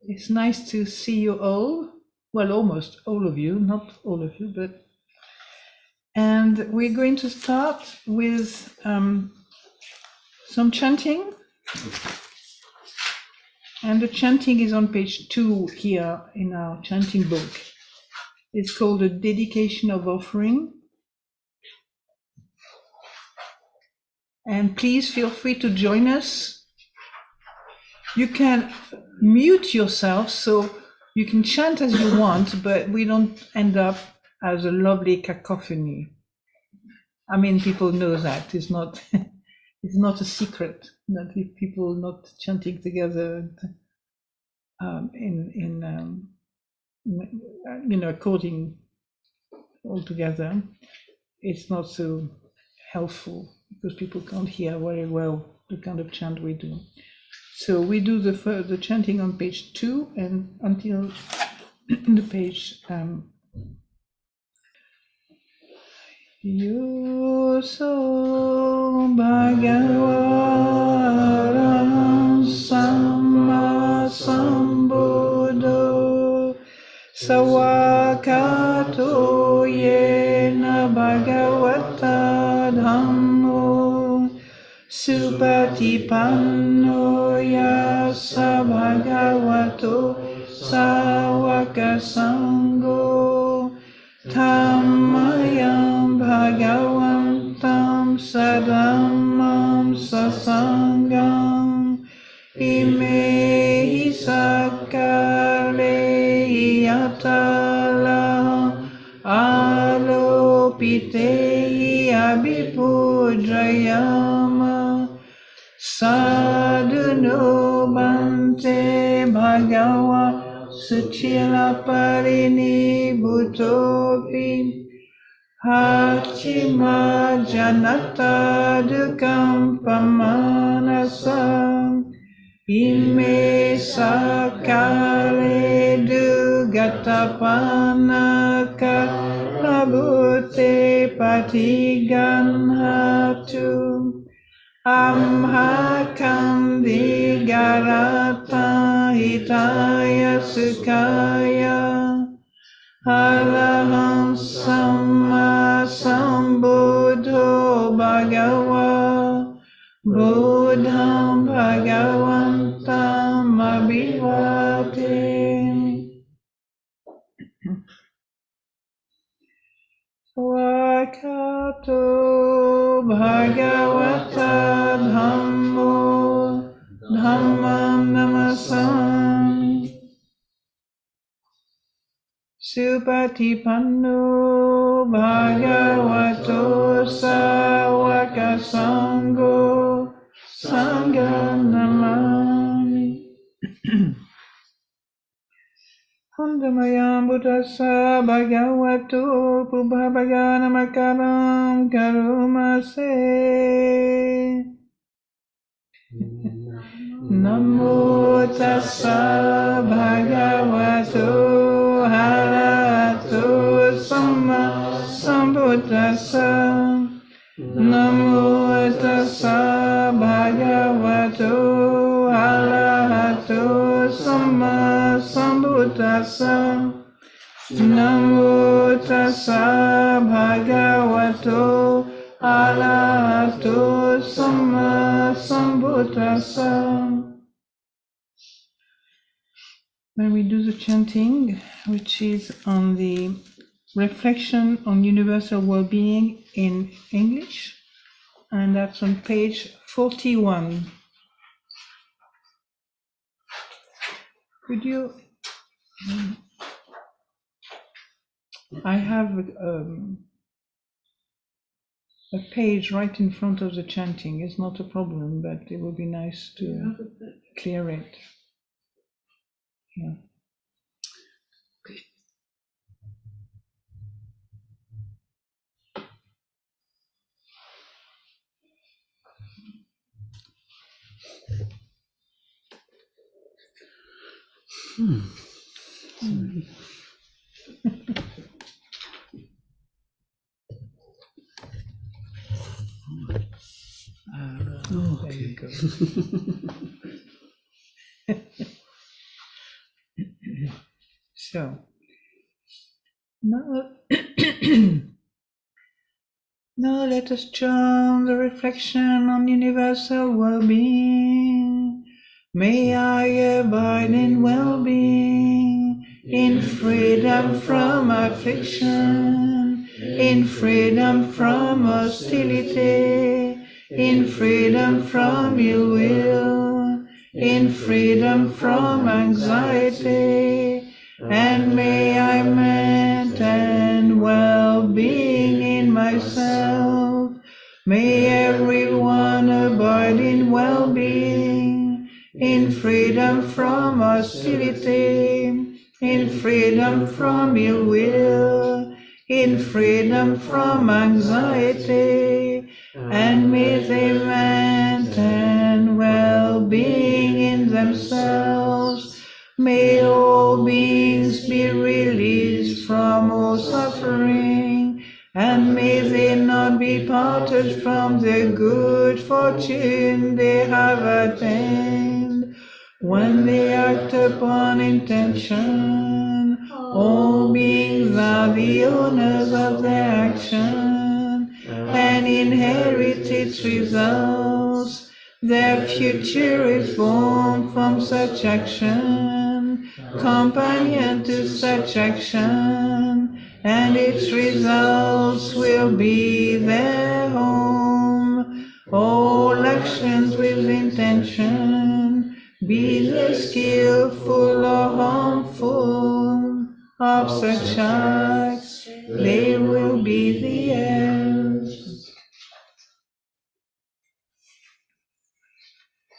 It's nice to see you all. Well, almost all of you, not all of you, but. And we're going to start with um, some chanting. And the chanting is on page two here in our chanting book. It's called a dedication of offering. And please feel free to join us. You can mute yourself so you can chant as you want, but we don't end up as a lovely cacophony. I mean, people know that it's not it's not a secret that if people not chanting together um, in in um, you know according all together, it's not so helpful because people can't hear very well the kind of chant we do. So we do the the chanting on page two and until the page um, Yoso Bhagavata Samma Sambuddho Sawakato Yena Bhagavata Dhammo Supatipanno Yasa Bhagavato Sawaka Sangho Tammayam Bhagavantam Sadamam Sasangam Imehi Sakale Yatala Alopite Abhipujayama Bhagava Suchila Parini Bhutopi Hachima Janata Dukam Pamanasam Ime Sakale Dugatapanaka Labute Patiganhatu Amhakam Vigarata Hitaya Sukaya Araham Supatipanno Bhagavato Sawaka Sangho Sangha Namami. Handamayam Buddhasa Bhagavato Pubhavagana Karumase Namo tassa bhagavato harato samma sambuddhassa Namo tassa bhagavato arahato samma sambuddhassa Namo tassa bhagavato arahato samma sambuddhassa When we do the chanting, which is on the reflection on universal well-being in English, and that's on page 41. Could you? I have um, a page right in front of the chanting. It's not a problem, but it would be nice to clear it. Yeah. There you go. So now, now let us join the reflection on universal well-being. May I abide in well-being, in freedom from affliction, in freedom from hostility, in freedom from ill will, in freedom from anxiety, and may freedom from hostility, in freedom from ill will, in freedom from anxiety, and may they maintain well-being in themselves. May all beings be released from all suffering, and may they not be parted from their good fortune upon intention, all beings are the owners of their action and inherit its results. Their future is born from such action, companion to such action, and its results will be their home. All actions with intention, be they skillful or harmful, of such acts they will be the heirs.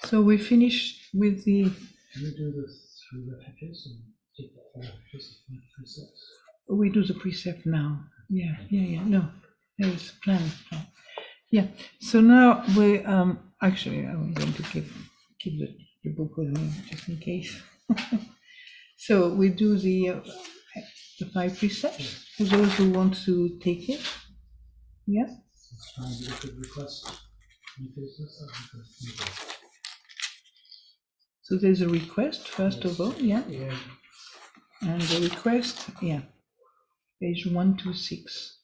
So we finish with the Can we do the three refuges and take the five refuges and five precepts? we do the precept now. Yeah, yeah, yeah. No, there's a plan. plan. Yeah. So now we um actually I'm going to keep keep the, the book with me, just in case. So we do the, uh, the five precepts, for those who want to take it. Yes? It's time request. You request? So there's a request, first of all, yeah? Yeah. And the request, yeah, page one, two, six.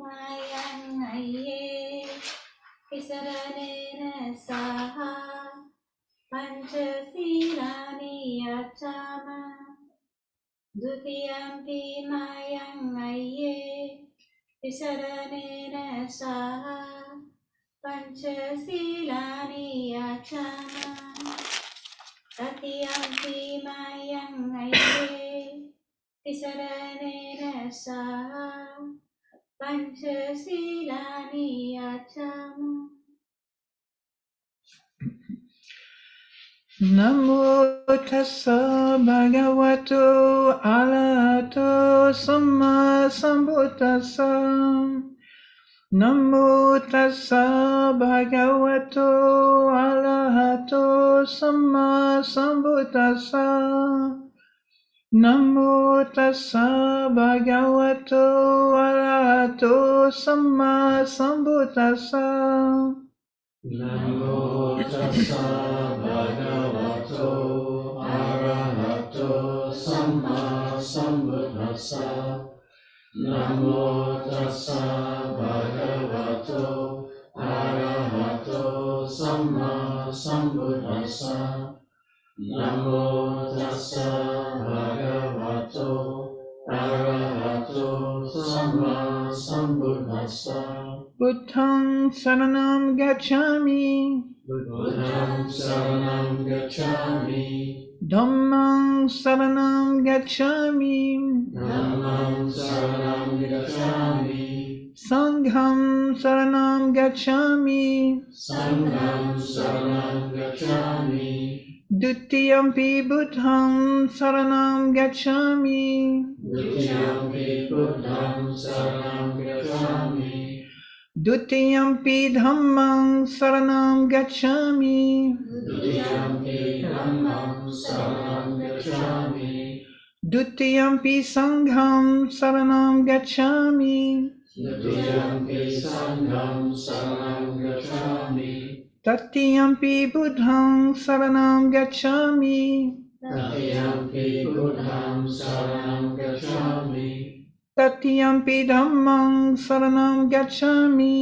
மாயாங்கையே विसरणेन सह पञ्चशीलानि यच्छाम द्वितीयं पि मयं मय्ये विसरणेन सह पञ्चशीलानि यच्छाम तृतीयं पि પંચશીલાની યાચામાં Namo tassa bhagavato arahato samma sambuddhassa. Namo tassa bhagavato arahato samma sambuddhassa. Namo tassa bhagavato arahato samma sambuddhassa. Namo tassa bhagavato arahato samma sambuddhassa. Namo tassa bhagavato arahato samma sambuddhassa. Namo tassa sambuddhassa. Saranam gacchami. Buddham saranam gacchami. Dhammang saranam gacchami. Dhammam saranam gacchami. Sangham saranam gacchami. Sangham saranam gacchami. Dutiyampi buddham saranam gacchami. Vidyampi Buddham saranam gacchami. Dutiyampi dhammang saranam gacchami. Vidyampi Dhammam saranam gacchami. Dutiyampi saranam gacchami. Vidyampi Sangham saranam gacchami. Tatyampi Buddhang Saranam Gacchami. Tatyampi Buddham Saranam Gacchami. Tatyampi Dhammang Saranam Gacchami.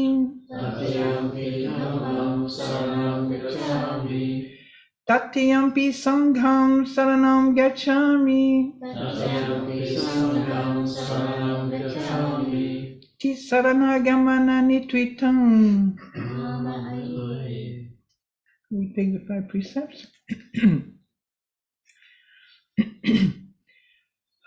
Tatyampi Dhammam Saranam Gacchami. Tatyampi Sangham Saranam Gacchami. Tatyampi Sangham Saranam Gacchami. Tisaranagamana Nitvitam. Namaye. We take the five precepts.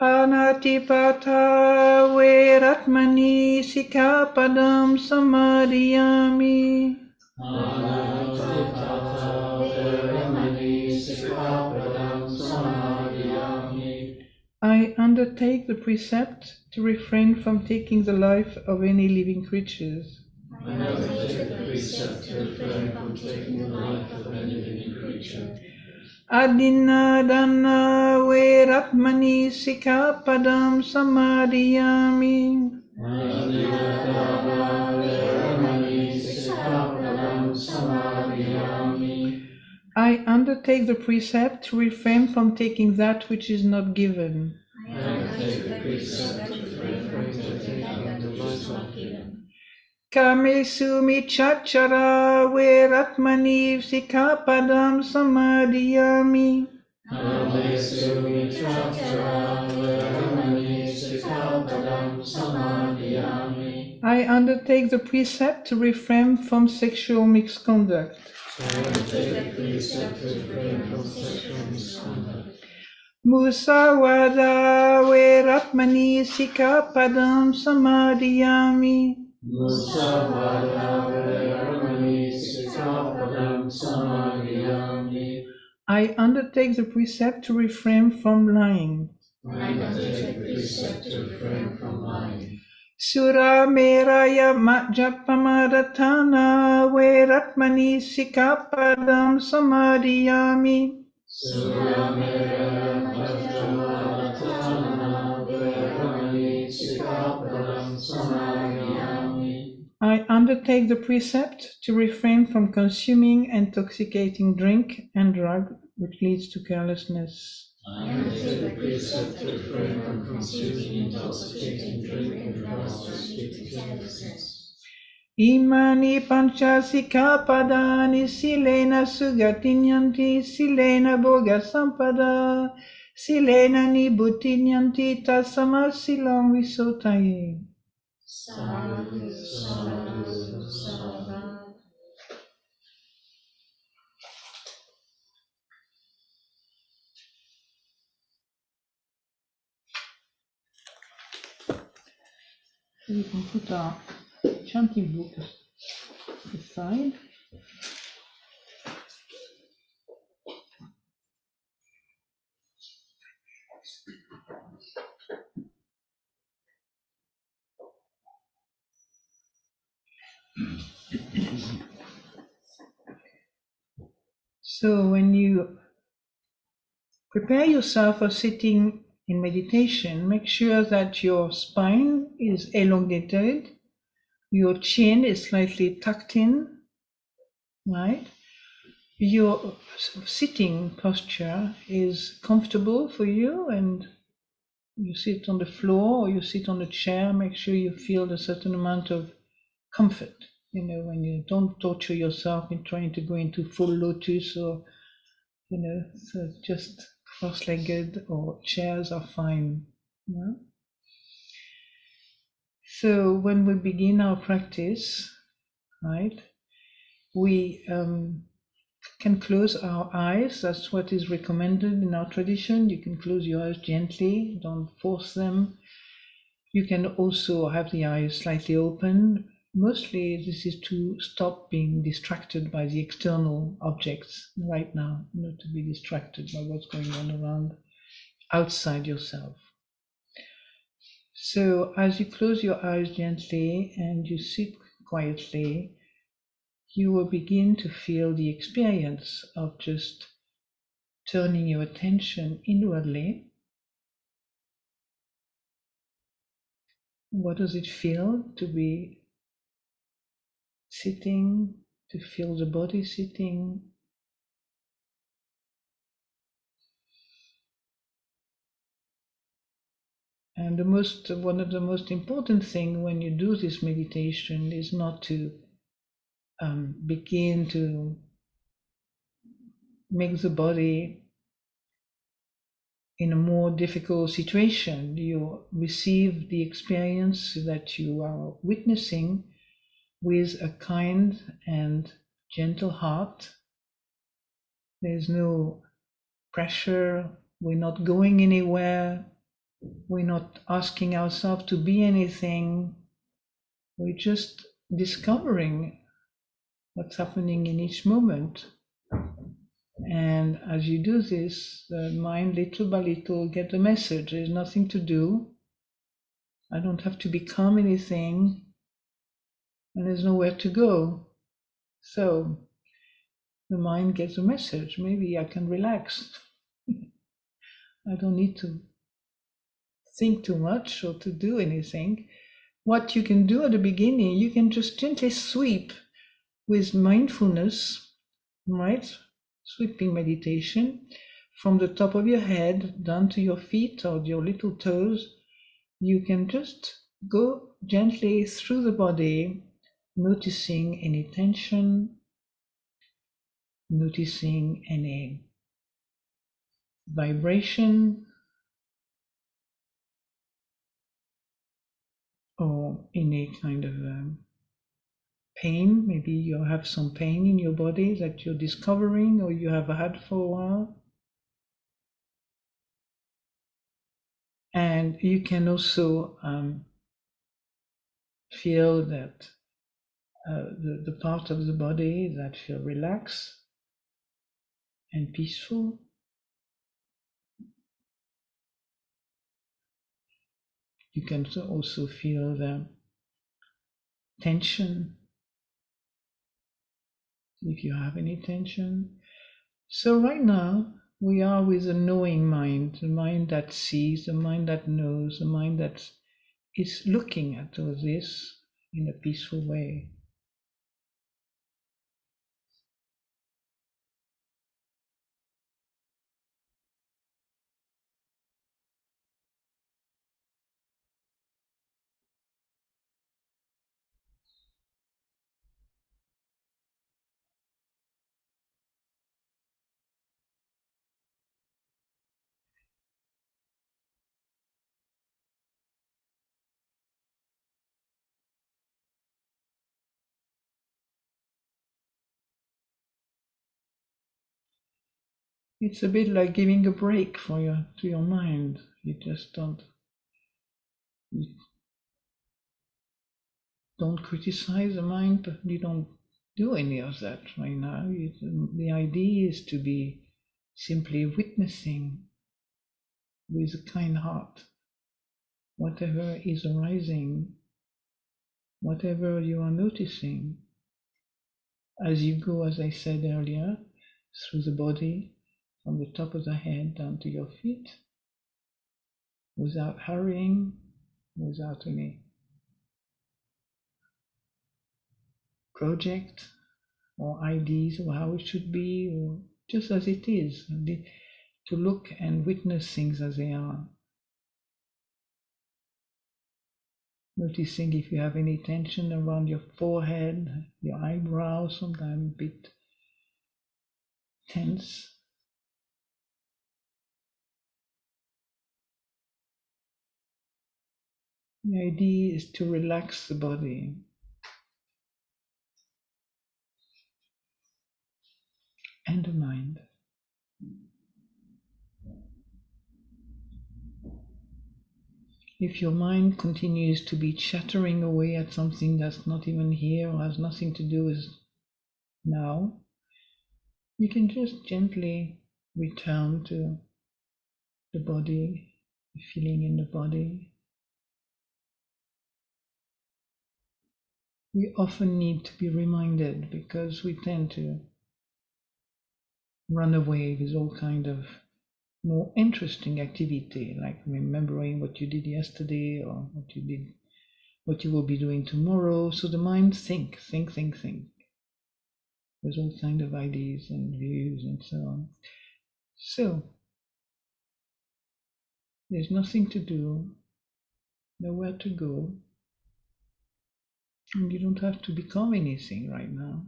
Anatipata Veratmani Sikapadam Samadhiyami. Anatipata Veramani Sikkhapadam Samadhiyami. I undertake the precept to refrain from taking the life of any living creatures. I undertake the precept to refrain from taking the life of any living creature. Adinadana Veratmani Sikapadam Samadhiyami. Adinadana Veramani Sikkhapadam Samadhiyami. I undertake the precept to refrain from taking that which is not given. I undertake the precept to refrain from taking that which is not given. Kamesu michachara veratmani sikapadam samadhiyami. Kamesu mitrachara Veramani Sikkhapadam Samadhiyami. I undertake the precept to refrain from sexual misconduct. I undertake the precept to refrain from sexual misconduct. Musawada veratmani sikapadam samadhiyami. I undertake the precept to refrain from lying. Sura meraya majapamadatana veratmani sikapadam samadhiyami. Suramera Bhajamaratana I undertake the precept to refrain from consuming intoxicating drink and drug which leads to carelessness. I undertake the precept to refrain from consuming intoxicating drink and drugs which lead to carelessness. Imani panchasika padani silena sugatinyanti silena boga sampada silena nibutinyanti tasama silam visotaye. Sadhu, sadhu, sadhu. We can put our chanting book aside. So when you prepare yourself for sitting in meditation, make sure that your spine is elongated, your chin is slightly tucked in, right? Your sitting posture is comfortable for you and you sit on the floor or you sit on a chair, make sure you feel a certain amount of comfort. You know, when you don't torture yourself in trying to go into full lotus or, you know, so just cross legged or chairs are fine. Yeah? So when we begin our practice, right, we um, can close our eyes. That's what is recommended in our tradition. You can close your eyes gently, don't force them. You can also have the eyes slightly open. Mostly, this is to stop being distracted by the external objects right now, not to be distracted by what's going on around outside yourself. So, as you close your eyes gently and you sit quietly, you will begin to feel the experience of just turning your attention inwardly. What does it feel to be sitting, to feel the body sitting. And the most one of the most important thing when you do this meditation is not to um, begin to make the body in a more difficult situation. You receive the experience that you are witnessing with a kind and gentle heart. There's no pressure. We're not going anywhere. We're not asking ourselves to be anything. We're just discovering what's happening in each moment. And as you do this, the mind little by little get the message. There's nothing to do. I don't have to become anything. And there's nowhere to go. So the mind gets a message. Maybe I can relax. I don't need to think too much or to do anything. What you can do at the beginning, you can just gently sweep with mindfulness, right? Sweeping meditation from the top of your head down to your feet or your little toes. You can just go gently through the body, noticing any tension, noticing any vibration or any kind of um, pain. Maybe you have some pain in your body that you're discovering or you have had for a while. And you can also um, feel that uh, the, the part of the body that feel relaxed and peaceful. You can also feel the tension if you have any tension. So, right now, we are with a knowing mind, a mind that sees, a mind that knows, a mind that is looking at all this in a peaceful way. It's a bit like giving a break for your to your mind. You just don't you don't criticize the mind, but you don't do any of that right now. You, the idea is to be simply witnessing with a kind heart whatever is arising, whatever you are noticing as you go, as I said earlier, through the body, from the top of the head down to your feet, without hurrying, without any project or ideas of how it should be, or just as it is, to look and witness things as they are. Noticing if you have any tension around your forehead, your eyebrows, sometimes a bit tense. The idea is to relax the body. And the mind. If your mind continues to be chattering away at something that's not even here or has nothing to do with now, you can just gently return to the body, the feeling in the body. We often need to be reminded because we tend to run away with all kind of more interesting activity, like remembering what you did yesterday or what you did, what you will be doing tomorrow. So the mind think, think, think, think. there's all kind of ideas and views and so on. So, there's nothing to do, nowhere to go, you don't have to become anything right now.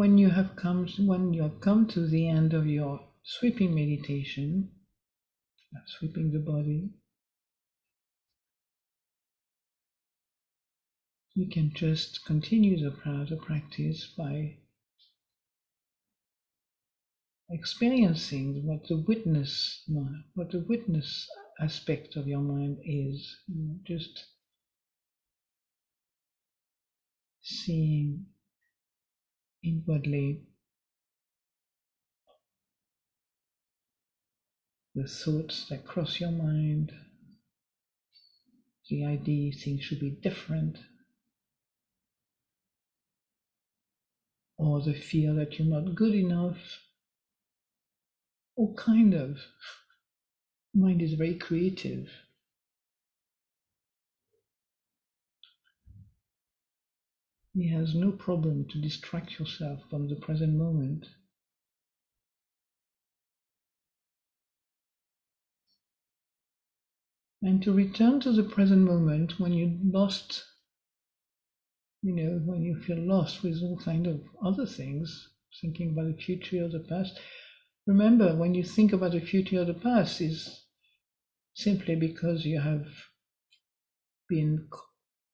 When you have come when you have come to the end of your sweeping meditation uh, sweeping the body you can just continue the, the practice by experiencing what the witness what the witness aspect of your mind is you know, just seeing inwardly the thoughts that cross your mind, the idea things should be different, or the fear that you're not good enough, all kind of mind is very creative. He has no problem to distract yourself from the present moment. And to return to the present moment when you lost, you know, when you feel lost with all kind of other things, thinking about the future or the past. Remember, when you think about the future or the past, is simply because you have been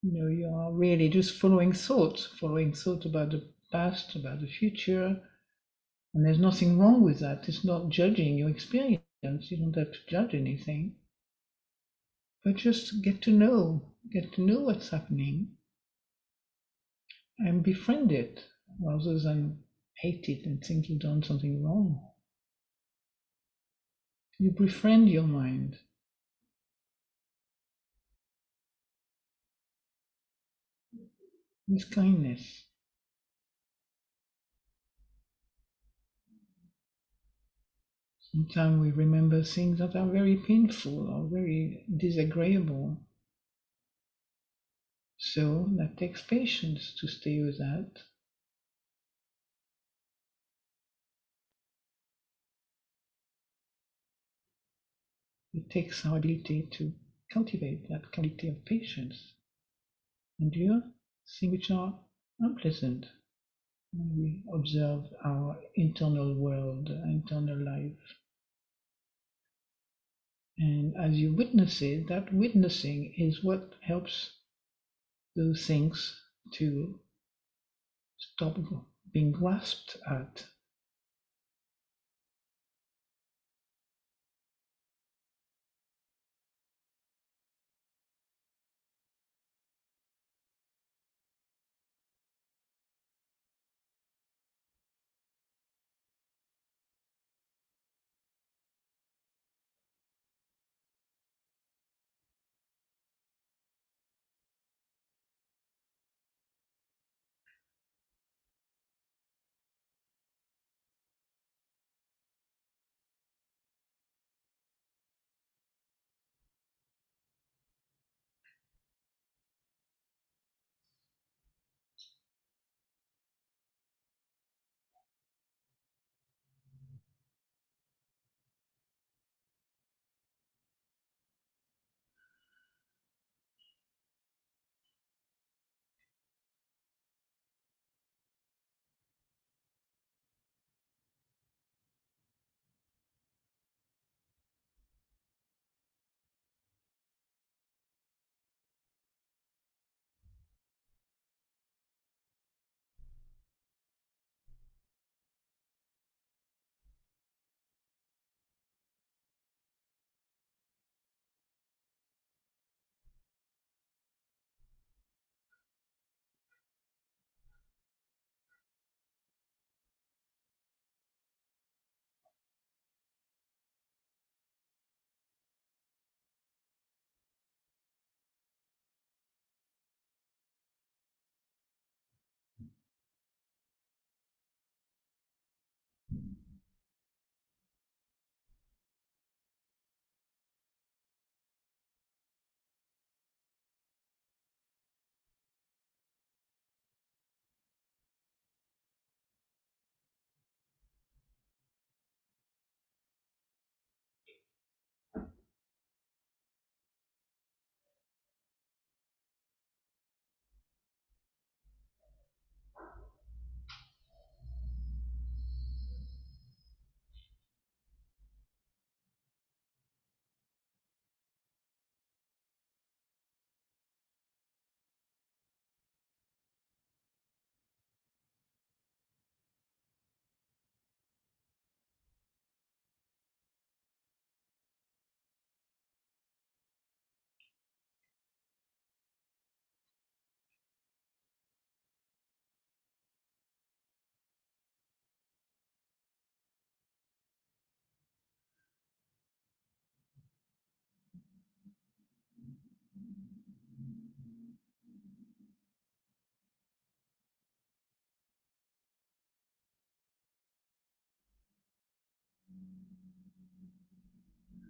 you know you are really just following thoughts following thoughts about the past about the future. And there's nothing wrong with that. It's not judging your experience. You don't have to judge anything. But just get to know get to know what's happening and befriend it rather than hate it and think you've done something wrong. You befriend your mind with kindness. Sometimes we remember things that are very painful or very disagreeable. So that takes patience to stay with that. It takes our ability to cultivate that quality of patience. Endure things which are unpleasant when we observe our internal world, internal life. And as you witness it, that witnessing is what helps those things to stop being grasped at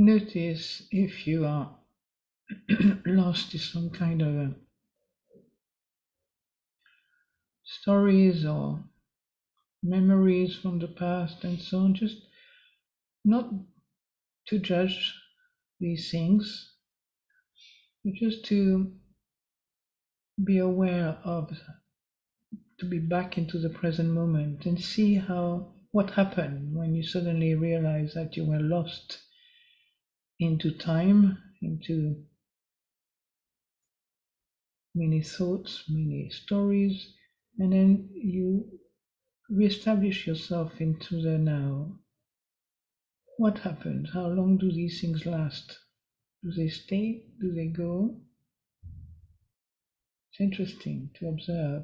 Notice if you are lost in some kind of a stories or memories from the past and so on. Just not to judge these things, but just to be aware of, to be back into the present moment and see how, what happened when you suddenly realize that you were lost into time, into many thoughts, many stories, and then you reestablish yourself into the now. What happened? How long do these things last? Do they stay? Do they go? It's interesting to observe.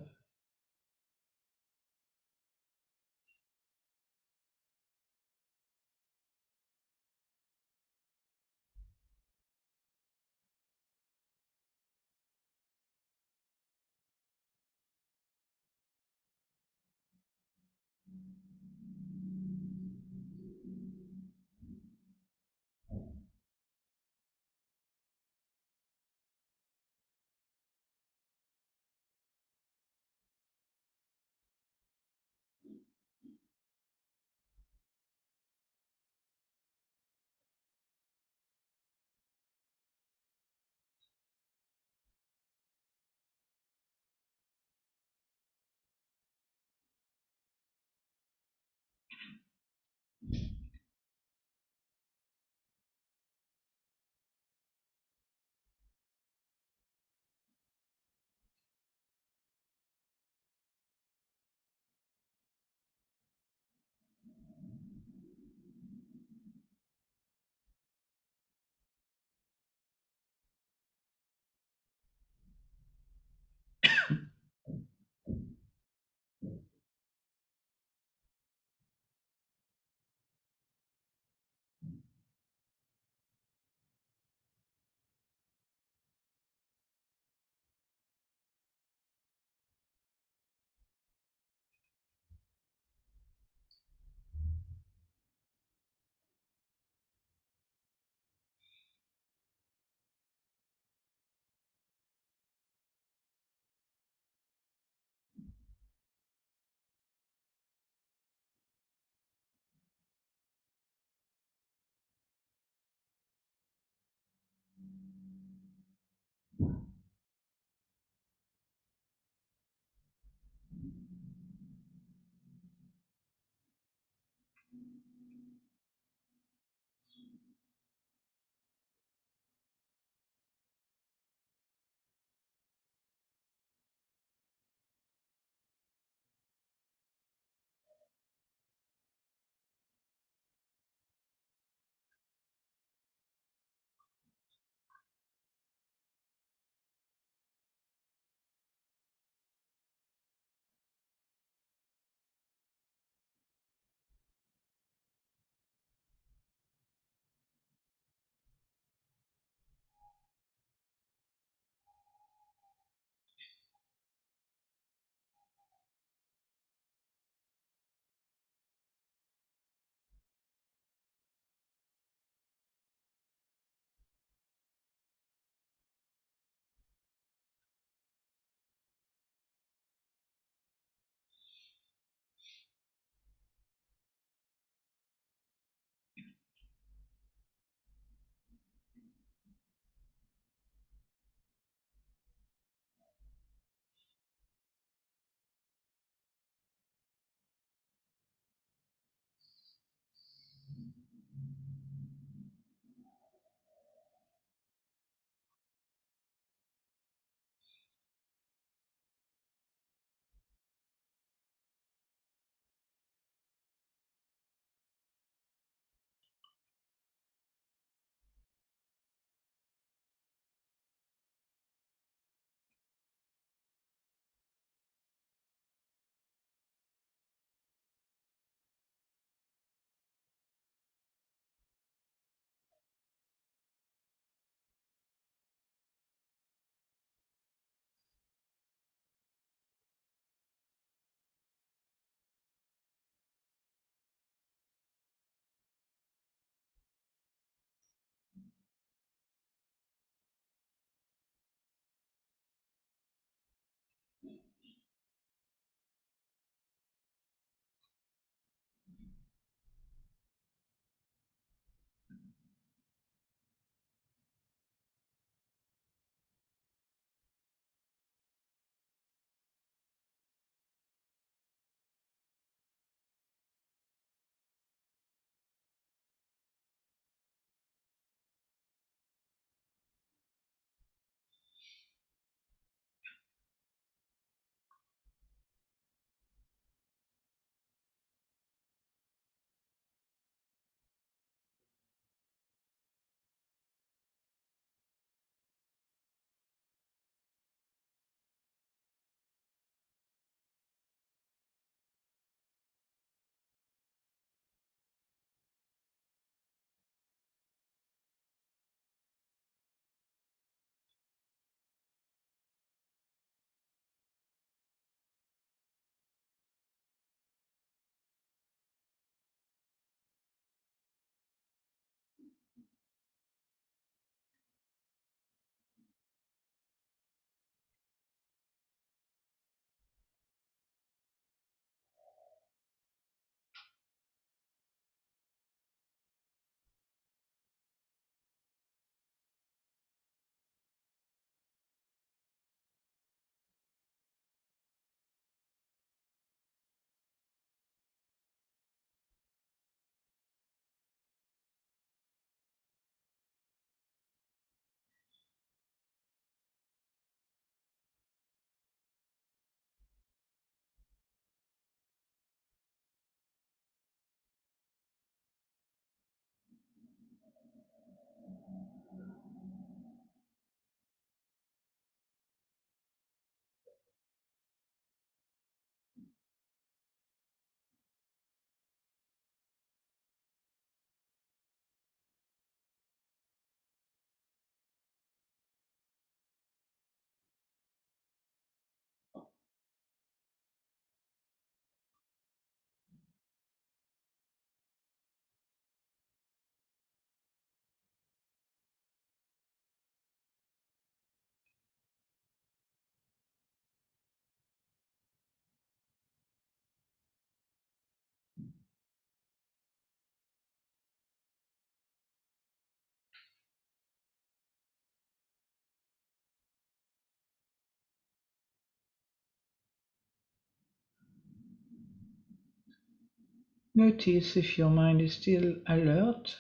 Notice if your mind is still alert,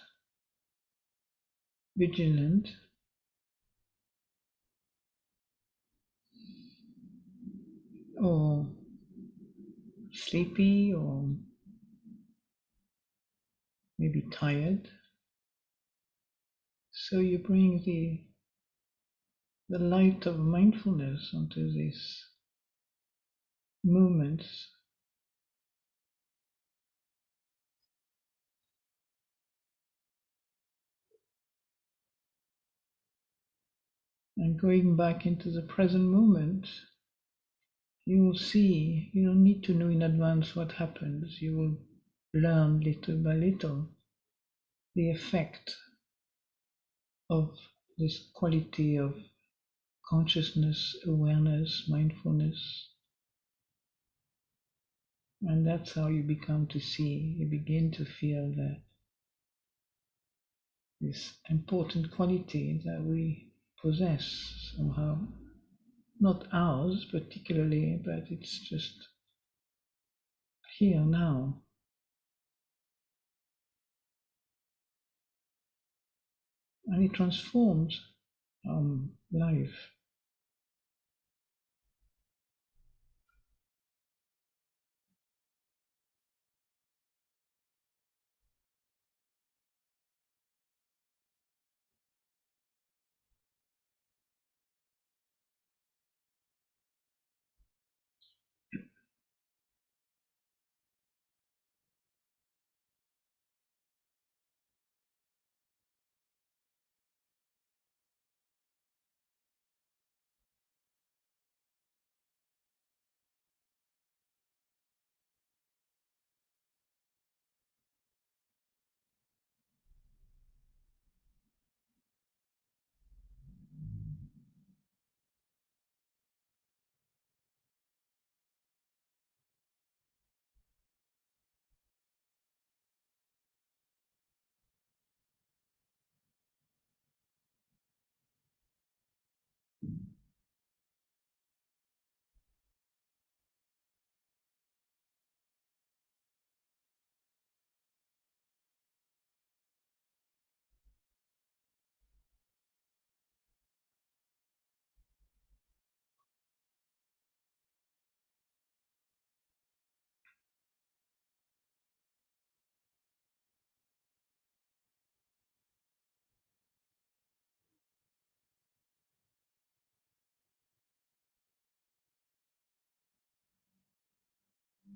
vigilant, or sleepy, or maybe tired. So you bring the the light of mindfulness onto these movements and going back into the present moment, you will see, you don't need to know in advance what happens. You will learn little by little the effect of this quality of consciousness, awareness, mindfulness. And that's how you become to see, you begin to feel that this important quality that we possess somehow, not ours particularly, but it's just here now. And it transforms um, life.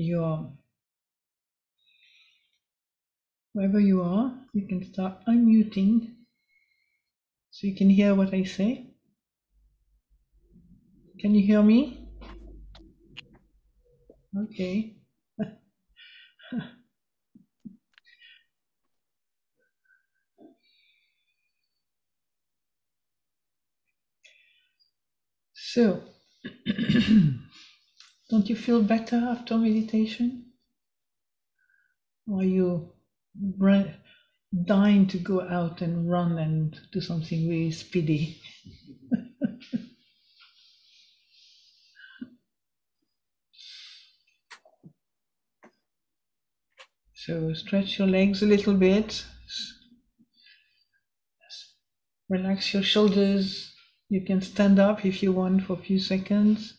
your wherever you are, you can start unmuting so you can hear what I say. Can you hear me? Okay. so, don't you feel better after meditation? Or are you dying to go out and run and do something really speedy? So stretch your legs a little bit. Relax your shoulders. You can stand up if you want for a few seconds,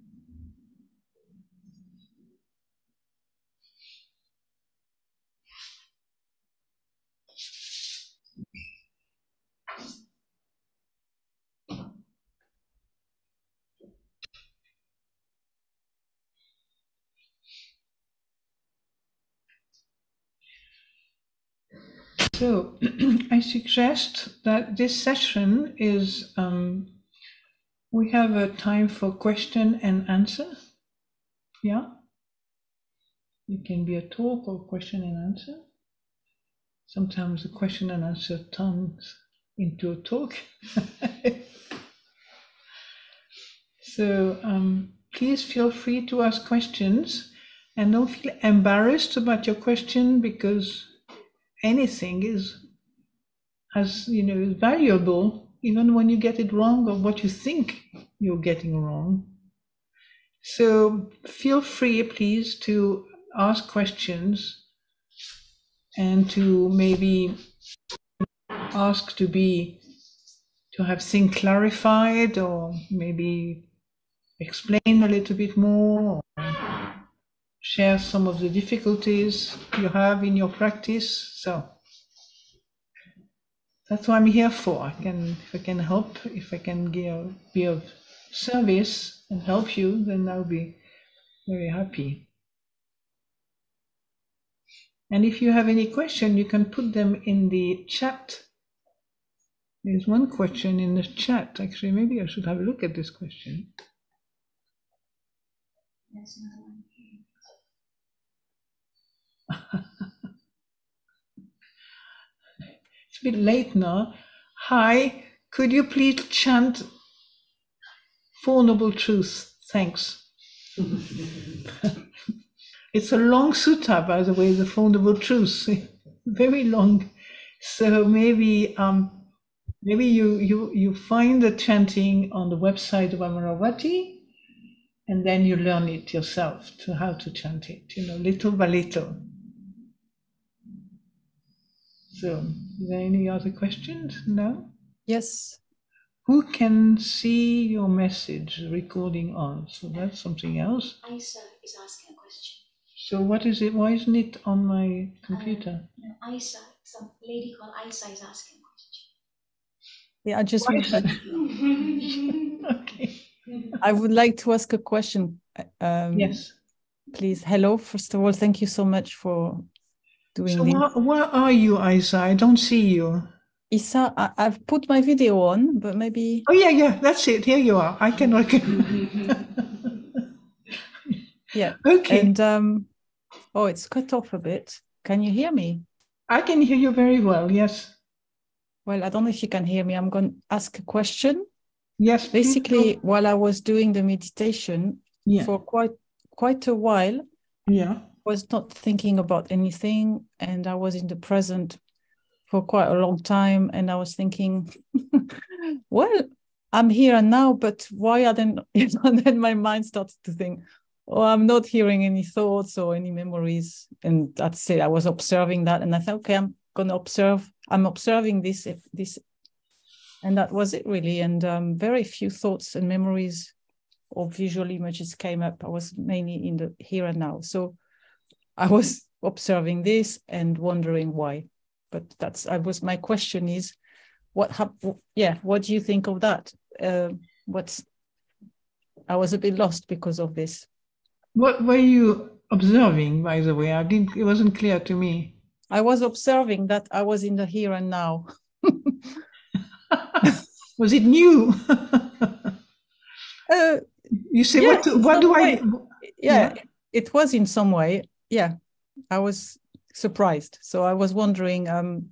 So I suggest that this session is um, we have a time for question and answer. Yeah. It can be a talk or question and answer. Sometimes the question and answer turns into a talk. so um, please feel free to ask questions and don't feel embarrassed about your question because anything is as you know valuable even when you get it wrong or what you think you're getting wrong. So feel free please to ask questions and to maybe ask to be to have things clarified or maybe explain a little bit more or share some of the difficulties you have in your practice. So that's what I'm here for. I can, if I can help, if I can give, be of service and help you, then I'll be very happy. And if you have any question, you can put them in the chat. There's one question in the chat. Actually, maybe I should have a look at this question. There's another one. It's a bit late now. Hi, could you please chant Four Noble Truths? Thanks. it's a long sutta, by the way, the Four Noble Truths. Very long. So maybe um, maybe you, you, you find the chanting on the website of Amaravati and then you learn it yourself to how to chant it, you know, little by little. So, is there any other questions? No? Yes. Who can see your message recording on? So that's something else. Isa is asking a question. So what is it? Why isn't it on my computer? No, Isa, some lady called Isa is asking a question. Yeah, I just Why would like, okay. I would like to ask a question. Um, Yes. Please. Hello. First of all, thank you so much for doing So where, where are you, Isa? I don't see you. Isa, I, I've put my video on, but maybe Oh yeah, yeah, that's it. Here you are. I can recognize. yeah. okay, And um, oh, it's cut off a bit. Can you hear me? I can hear you very well. Yes, Well, I don't know if you can hear me. I'm going to ask a question. yes. Basically, while I was doing the meditation yeah, for quite quite a while, yeah. Was not thinking about anything and I was in the present for quite a long time and I was thinking well I'm here and now but why are then and then my mind started to think oh I'm not hearing any thoughts or any memories and that's it I was observing that and I thought okay I'm going to observe I'm observing this this and that was it really and um, very few thoughts and memories or visual images came up. I was mainly in the here and now. So I was observing this and wondering why. But that's I was my question is what happened yeah, what do you think of that? Uh, what's I was a bit lost because of this. What were you observing, by the way? I didn't it wasn't clear to me. I was observing that I was in the here and now. was it new? uh, you say yeah, what what do I yeah, it was in some way. Yeah. I was surprised. So I was wondering um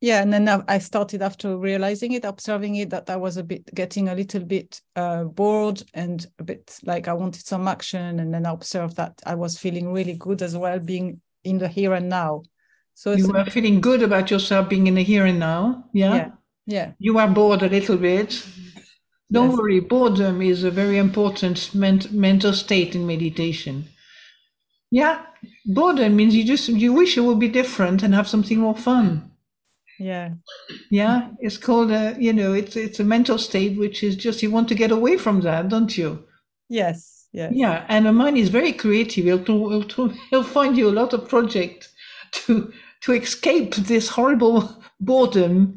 yeah and then i started after realizing it observing it that i was a bit getting a little bit uh, bored and a bit like i wanted some action and then i observed that i was feeling really good as well being in the here and now so you were feeling good about yourself being in the here and now yeah yeah, yeah. you are bored a little bit don't yes. worry boredom is a very important ment- mental state in meditation yeah boredom means you just you wish it would be different and have something more fun. Yeah. Yeah it's called a you know it's it's a mental state which is just you want to get away from that don't you? Yes yeah yeah and the mind is very creative. He'll, he'll, he'll find you a lot of project to to escape this horrible boredom.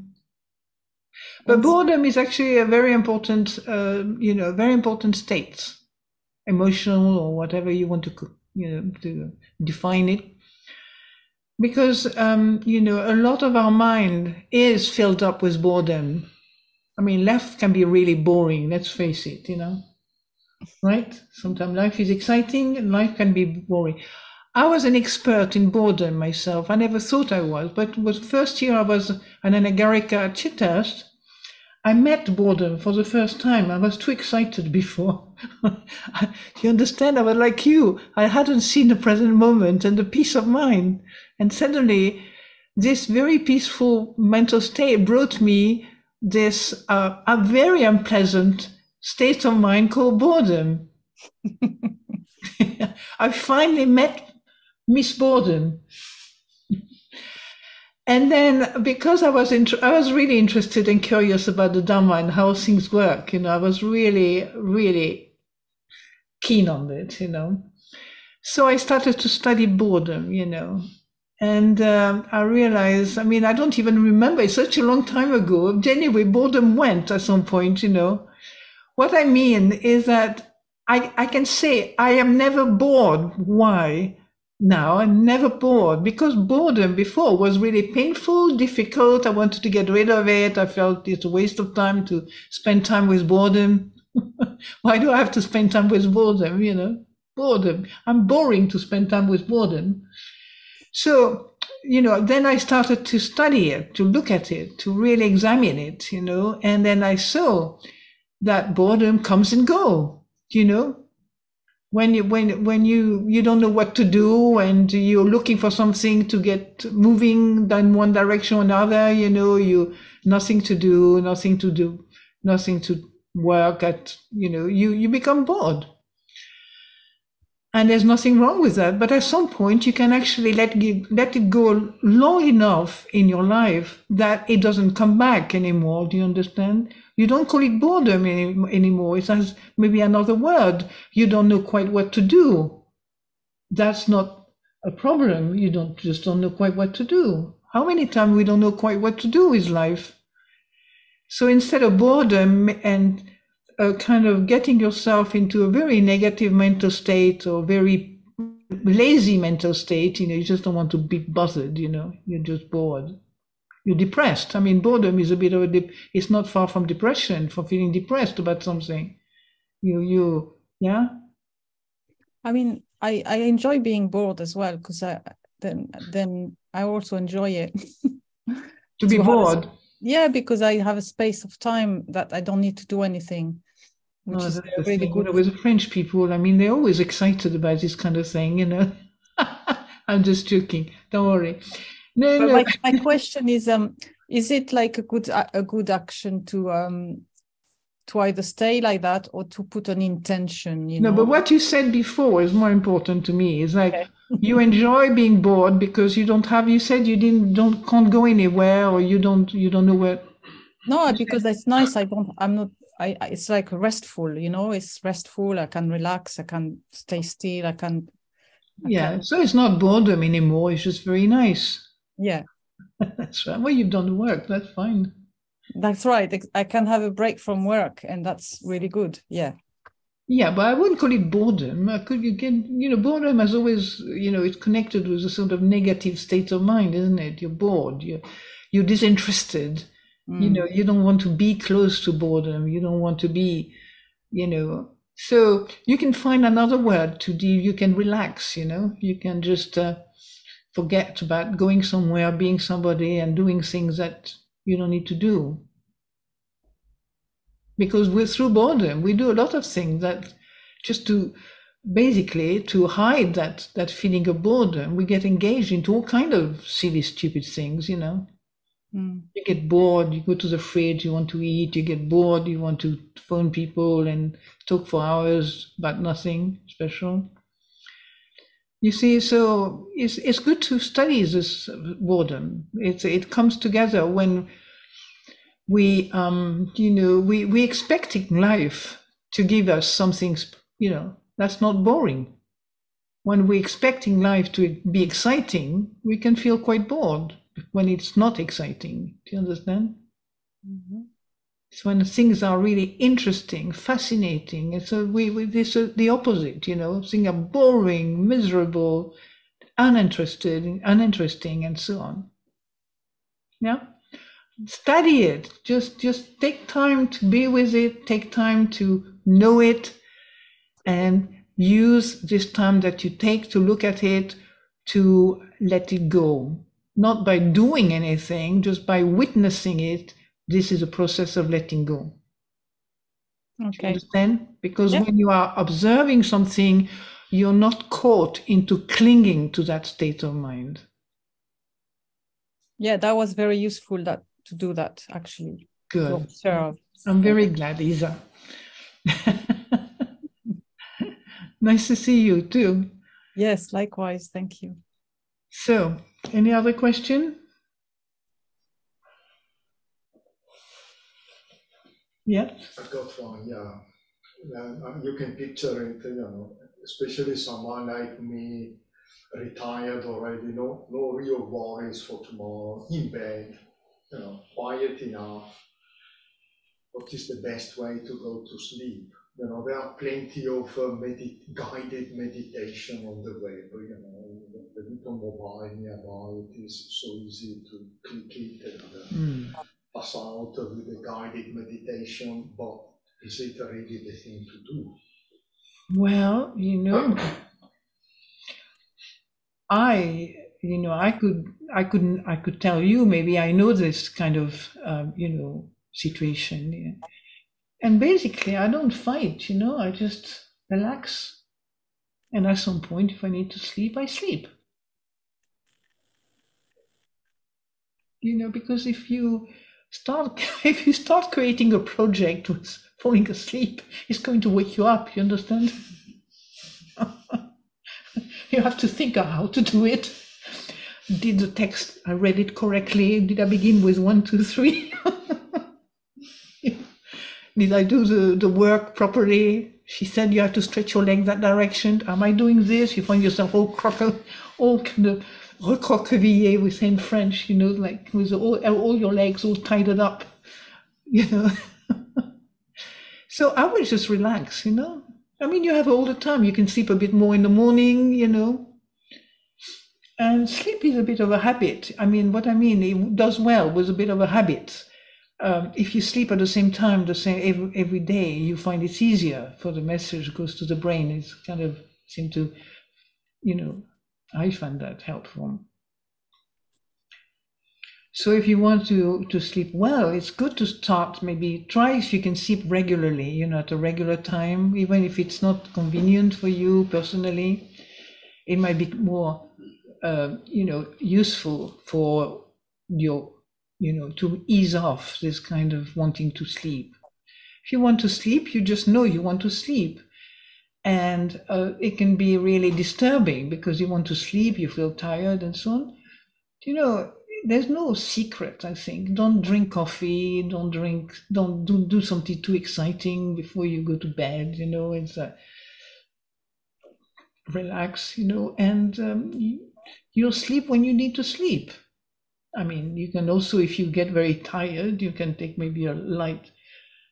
But boredom is actually a very important uh, you know very important state emotional or whatever you want to you know to define it. Because um, you know a lot of our mind is filled up with boredom. I mean life can be really boring let's face it you know right? Sometimes life is exciting and life can be boring. I was an expert in boredom myself. I never thought i was but was first year i was an anagarika at chithurst I met boredom for the first time. I was too excited before. you understand? I was like you. I hadn't seen the present moment and the peace of mind. And suddenly, this very peaceful mental state brought me this uh, a very unpleasant state of mind called boredom. I finally met Miss Boredom. And then, because I was int- I was really interested and curious about the Dharma and how things work, you know, I was really, really keen on it, you know. So I started to study boredom, you know, and um, I realized, I mean, I don't even remember, it's such a long time ago. Anyway, boredom went at some point, you know. What I mean is that I, I can say I am never bored. Why? Now I'm never bored because boredom before was really painful, difficult. I wanted to get rid of it. I felt it's a waste of time to spend time with boredom. Why do I have to spend time with boredom? You know, boredom. I'm boring to spend time with boredom. So, you know, then I started to study it, to look at it, to really examine it, you know, and then I saw that boredom comes and go, you know, when you when when you you don't know what to do and you're looking for something to get moving in one direction or another you know you nothing to do nothing to do nothing to work at you know you you become bored. And there's nothing wrong with that but at some point you can actually let it, let it go long enough in your life that it doesn't come back anymore. Do you understand? You don't call it boredom any, anymore. It has maybe another word. You don't know quite what to do. That's not a problem. You don't just don't know quite what to do. How many times we don't know quite what to do with life so instead of boredom and uh, kind of getting yourself into a very negative mental state or very lazy mental state, you know, you just don't want to be bothered, you know, you're just bored. You're depressed. I mean, boredom is a bit of a, dip, it's not far from depression, for feeling depressed about something. You, you, yeah? I mean, I, I enjoy being bored as well because I then then I also enjoy it. to be bored. Yeah, because I have a space of time that I don't need to do anything, which oh, is really good. with the French people, I mean, they're always excited about this kind of thing, you know. I'm just joking. Don't worry. No, but no. My, my question is, um, is it like a good a good action to um to either stay like that or to put an intention you no know? but what you said before is more important to me is like okay. You enjoy being bored because you don't have you said you didn't don't can't go anywhere or you don't you don't know where no because it's nice i don't i'm not I, I it's like restful, you know, it's restful. I can relax, I can stay still, I can I Yeah. can- So it's not boredom anymore. It's just very nice. yeah. That's right. Well, you've done the work. That's fine. That's right. I can have a break from work and that's really good. Yeah. Yeah, but I wouldn't call it boredom. I could you can you know boredom has always you know it's connected with a sort of negative state of mind, isn't it? You're bored. You're you're disinterested. You Mm. know you don't want to be close to boredom. You don't want to be, you know. So you can find another word to do. You can relax. You know you can just uh, forget about going somewhere, being somebody, and doing things that you don't need to do because we're through boredom. We do a lot of things that just to basically to hide that that feeling of boredom we get engaged into all kind of silly stupid things you know? Mm. you get bored you go to the fridge you want to eat you get bored you want to phone people and talk for hours about nothing special. You see so it's it's good to study this boredom. It's it comes together when we um you know we we expecting life to give us something you know that's not boring. When we're expecting life to be exciting we can feel quite bored when it's not exciting. Do you understand? Mhm. it's when things are really interesting fascinating and so we, we this is the opposite you know things are boring miserable uninterested uninteresting and so on. Yeah study it. Just just take time to be with it take time to know it and use this time that you take to look at it to let it go. Not by doing anything just by witnessing it this is a process of letting go. Okay. understand? Because Yeah. when you are observing something you're not caught into clinging to that state of mind. Yeah, that was very useful that to do that actually. Good observe. I'm very glad, Isa. nice to see you too. Yes, likewise. Thank you. So, any other question? Yeah. I got one, yeah. Uh, you can picture it, you know, especially someone like me, retired already, no, no real worries for tomorrow, in bed, you know, quiet enough. What is the best way to go to sleep? You know, there are plenty of uh, medi- guided meditation on the web, you know, the little mobile nearby, it is so easy to click it and uh, Mm. pass out with a guided meditation, but is it really the thing to do? Well, you know, I, you know, I could, I couldn't, I could tell you. Maybe I know this kind of, um, you know, situation. Yeah. And basically, I don't fight. You know, I just relax. And at some point, if I need to sleep, I sleep. You know, because if you start, if you start creating a project with falling asleep, it's going to wake you up. You understand? you have to think of how to do it. Did the text, I read it correctly? Did I begin with one, two, three? Did I do the, the work properly? She said you have to stretch your leg that direction. Am I doing this? You find yourself all croco, all kind of recroquevillé, we say in French, you know, like with all, all your legs all tied up, you know. so I would just relax, you know. I mean, you have all the time. You can sleep a bit more in the morning, you know. And sleep is a bit of a habit. I mean, what I mean, it does well with a bit of a habit. Um, if you sleep at the same time, the same every, every day, you find it's easier for the message goes to the brain. It's kind of seem to, you know, I find that helpful. So if you want to to sleep well, it's good to start maybe try if you can sleep regularly, you know, at a regular time, even if it's not convenient for you personally. It might be more, uh, you know, useful for your, you know, to ease off this kind of wanting to sleep. If you want to sleep, you just know you want to sleep. And uh, it can be really disturbing because you want to sleep, you feel tired and so on. You know, there's no secret. I think don't drink coffee. Don't drink. Don't do do something too exciting before you go to bed. You know, it's uh, relax. You know, and um, you'll sleep when you need to sleep. I mean, you can also, if you get very tired, you can take maybe a light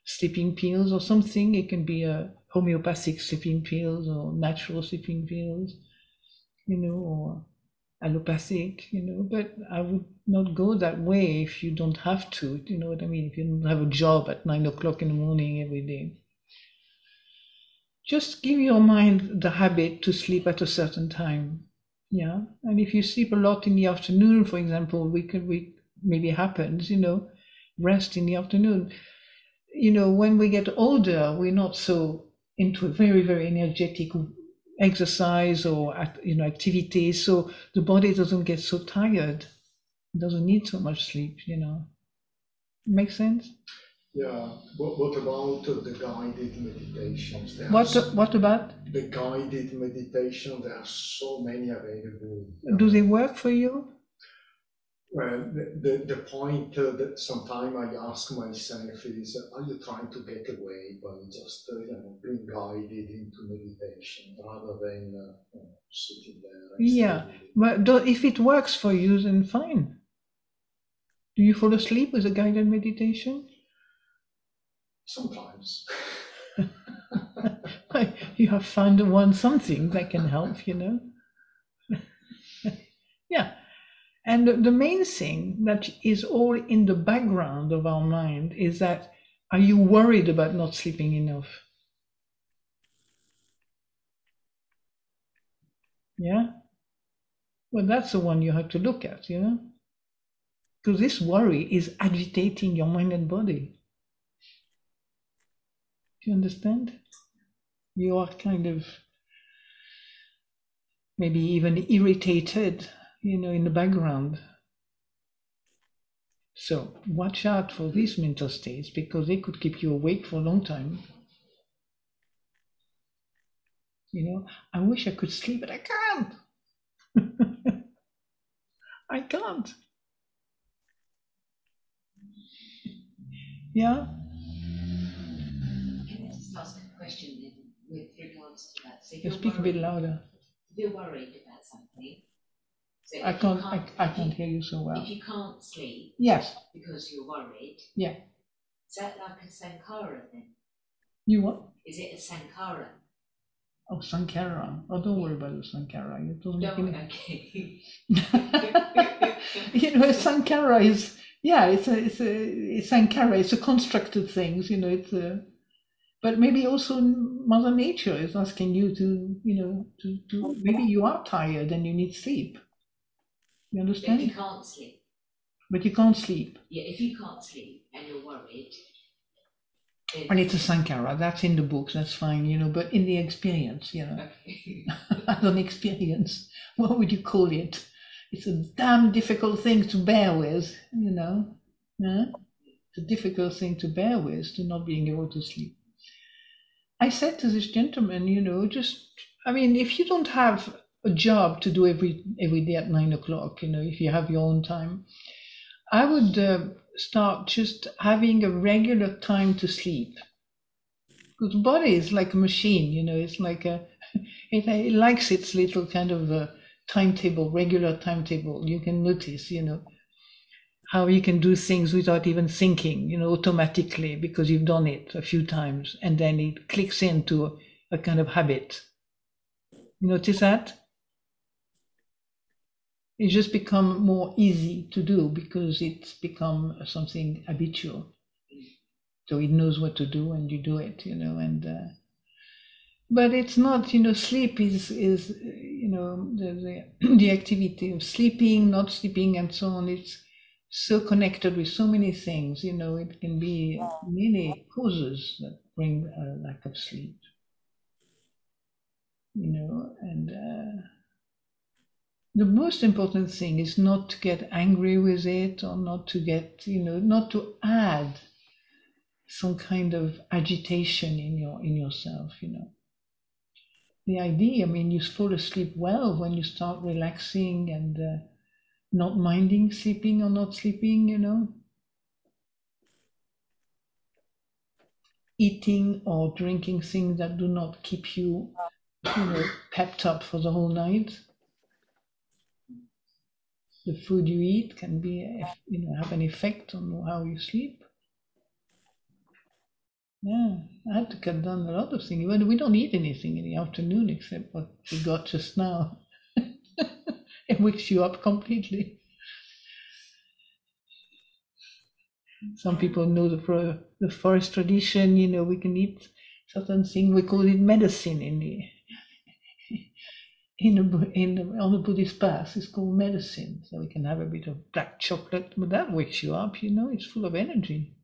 sleeping pills or something. It can be a homeopathic sleeping pills or natural sleeping pills, you know, or allopathic, you know. But I would not go that way if you don't have to. You know what I mean? If you don't have a job at nine o'clock in the morning every day. Just give your mind the habit to sleep at a certain time yeah and if you sleep a lot in the afternoon for example we could we maybe happens you know rest in the afternoon. You know when we get older we're not so into a very very energetic exercise or you know activities so the body doesn't get so tired. It doesn't need so much sleep you know. Make sense yeah. What, what about the guided meditations? There what what about the guided meditation? There are so many available. Do they work for you? Well, the, the, the point uh, that sometimes I ask myself is, uh, are you trying to get away by just uh, you know being guided into meditation rather than uh, you know, sitting there? Yeah, but do, if it works for you, then fine. Do you fall asleep with a guided meditation? Sometimes. you have found one something that can help, you know. yeah. And the main thing that is all in the background of our mind is that are you worried about not sleeping enough? Yeah? Well, that's the one you have to look at, you know? Because this worry is agitating your mind and body. Do you understand? You are kind of maybe even irritated, you know, in the background. So watch out for these mental states because they could keep you awake for a long time. You know, I wish I could sleep, but I can't. I can't. Yeah. With regards to that. So you speak a bit louder. If you're worried about something, so I can't, can't I, I can't hear you so well. If you can't sleep, yes, because you're worried, yeah, is that like a sankara then? You what? Is it a sankara? Oh, sankhara. Oh, don't worry about the Sankara. It doesn't make any. Okay. you know, Sankara is yeah, it's a it's a it's sankhara. It's a constructed things. You know, it's a but maybe also mother nature is asking you to you know to, to oh, maybe you are tired and you need sleep. You understand but you can't sleep. But you can't sleep. Yeah if you can't sleep and you're worried and it's a sankara that's in the books that's fine you know but in the experience you know. Okay. as an experience. What would you call it? It's a damn difficult thing to bear with you know yeah? it's a difficult thing to bear with to not being able to sleep I said to this gentleman, you know, just, I mean, if you don't have a job to do every every day at nine o'clock, you know, if you have your own time, I would uh, start just having a regular time to sleep. Because body is like a machine, you know, it's like a, it, it likes its little kind of a timetable, regular timetable. You can notice, you know, how you can do things without even thinking, you know, automatically because you've done it a few times and then it clicks into a, kind of habit. You notice that? It just become more easy to do because it's become something habitual. So it knows what to do and you do it, you know, and uh, but it's not, you know, sleep is is you know the, the the activity of sleeping, not sleeping, and so on. It's so connected with so many things. You know, it can be many causes that bring a lack of sleep. You know, and uh, the most important thing is not to get angry with it or not to get, you know, not to add some kind of agitation in your in yourself. You know. The idea, I mean, you fall asleep well when you start relaxing and uh, not minding sleeping or not sleeping, you know. Eating or drinking things that do not keep you, you know, pepped up for the whole night. The food you eat can be, you know, have an effect on how you sleep. Yeah, I had to cut down a lot of things. Well, we don't eat anything in the afternoon except what we got just now. It wakes you up completely. Some people know the the forest tradition. You know, we can eat certain things. We call it medicine in the in the, in the, on the Buddhist path. It's called medicine. So we can have a bit of black chocolate, but that wakes you up. You know, it's full of energy.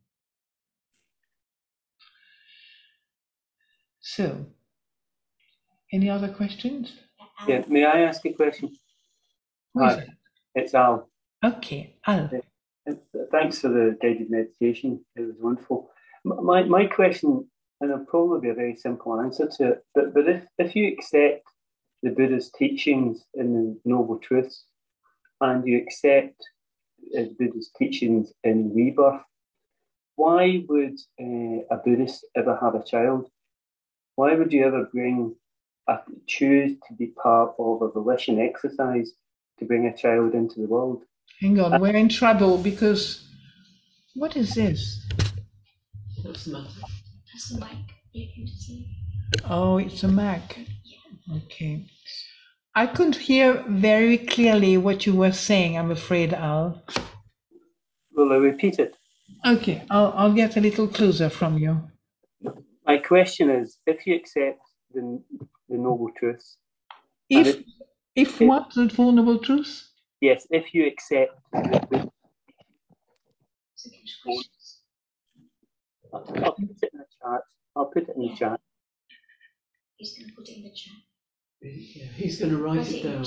So, any other questions? Yeah, may I ask a question? Hi. It's Al. Okay, Al. Thanks for the guided meditation. It was wonderful. My, my question, and it'll probably be a very simple answer to it, but, but if, if you accept the Buddha's teachings in the Noble Truths and you accept uh, Buddha's teachings in rebirth, why would uh, a Buddhist ever have a child? Why would you ever bring, a, choose to be part of a volition exercise to bring a child into the world? Hang on, we're in trouble because what is this? What's the matter? That's the mic. You can see. Oh, it's a Mac. Okay. I couldn't hear very clearly what you were saying, I'm afraid, Al. Will I repeat it? Okay, I'll, I'll get a little closer from you. My question is if you accept the, the noble truths, If, if what, the vulnerable truth? yes, if you accept the, the, So. I'll I'll put it in the chat. I'll put it in the chat. He's going to put it in the chat. Yeah, he's going to write Write it it down.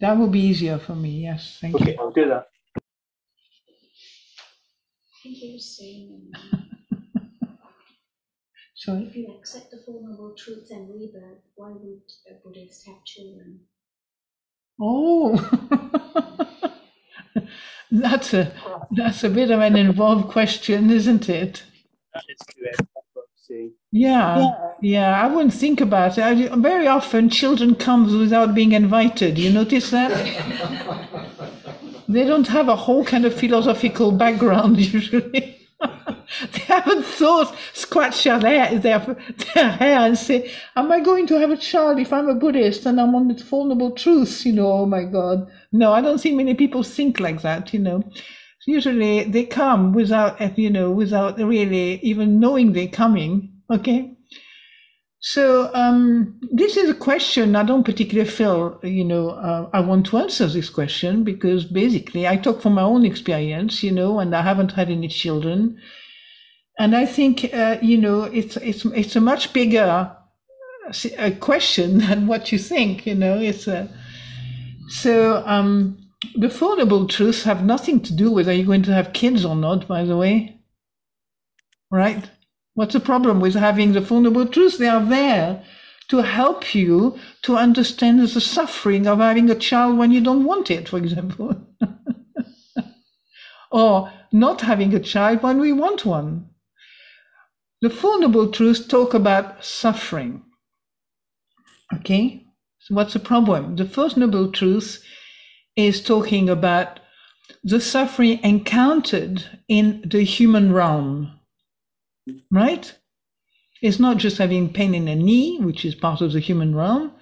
That would be easier for me, yes, thank Okay, you. I'll do that. I think he was saying Sorry. if you accept the Four Noble Truths and rebirth, why would a Buddhist have children? Oh, that's a that's a bit of an involved question, isn't it? That is correct. That's what I'm saying. Yeah, yeah. I wouldn't think about it. I, very often, children comes without being invited. You notice that? they don't have a whole kind of philosophical background usually. they haven't thought, scratch their hair, their, their hair and say, Am I going to have a child if I'm a Buddhist and I'm on the Four Noble Truths? You know, oh my God. No, I don't think many people think like that, you know. Usually they come without, uh, you know, without really even knowing they're coming. Okay. So um, this is a question I don't particularly feel, you know, uh, I want to answer this question because basically I talk from my own experience, you know, and I haven't had any children, and I think, uh, you know, it's it's it's a much bigger a question than what you think, you know. It's a so um, the Four Noble Truths have nothing to do with are you going to have kids or not. By the way, right? What's the problem with having the Four Noble Truths? They are there to help you to understand the suffering of having a child when you don't want it, for example, or not having a child when we want one. The Four Noble Truths talk about suffering. Okay, so what's the problem? The first Noble Truth is talking about the suffering encountered in the human realm right? It's not just having pain in a knee, which is part of the human realm.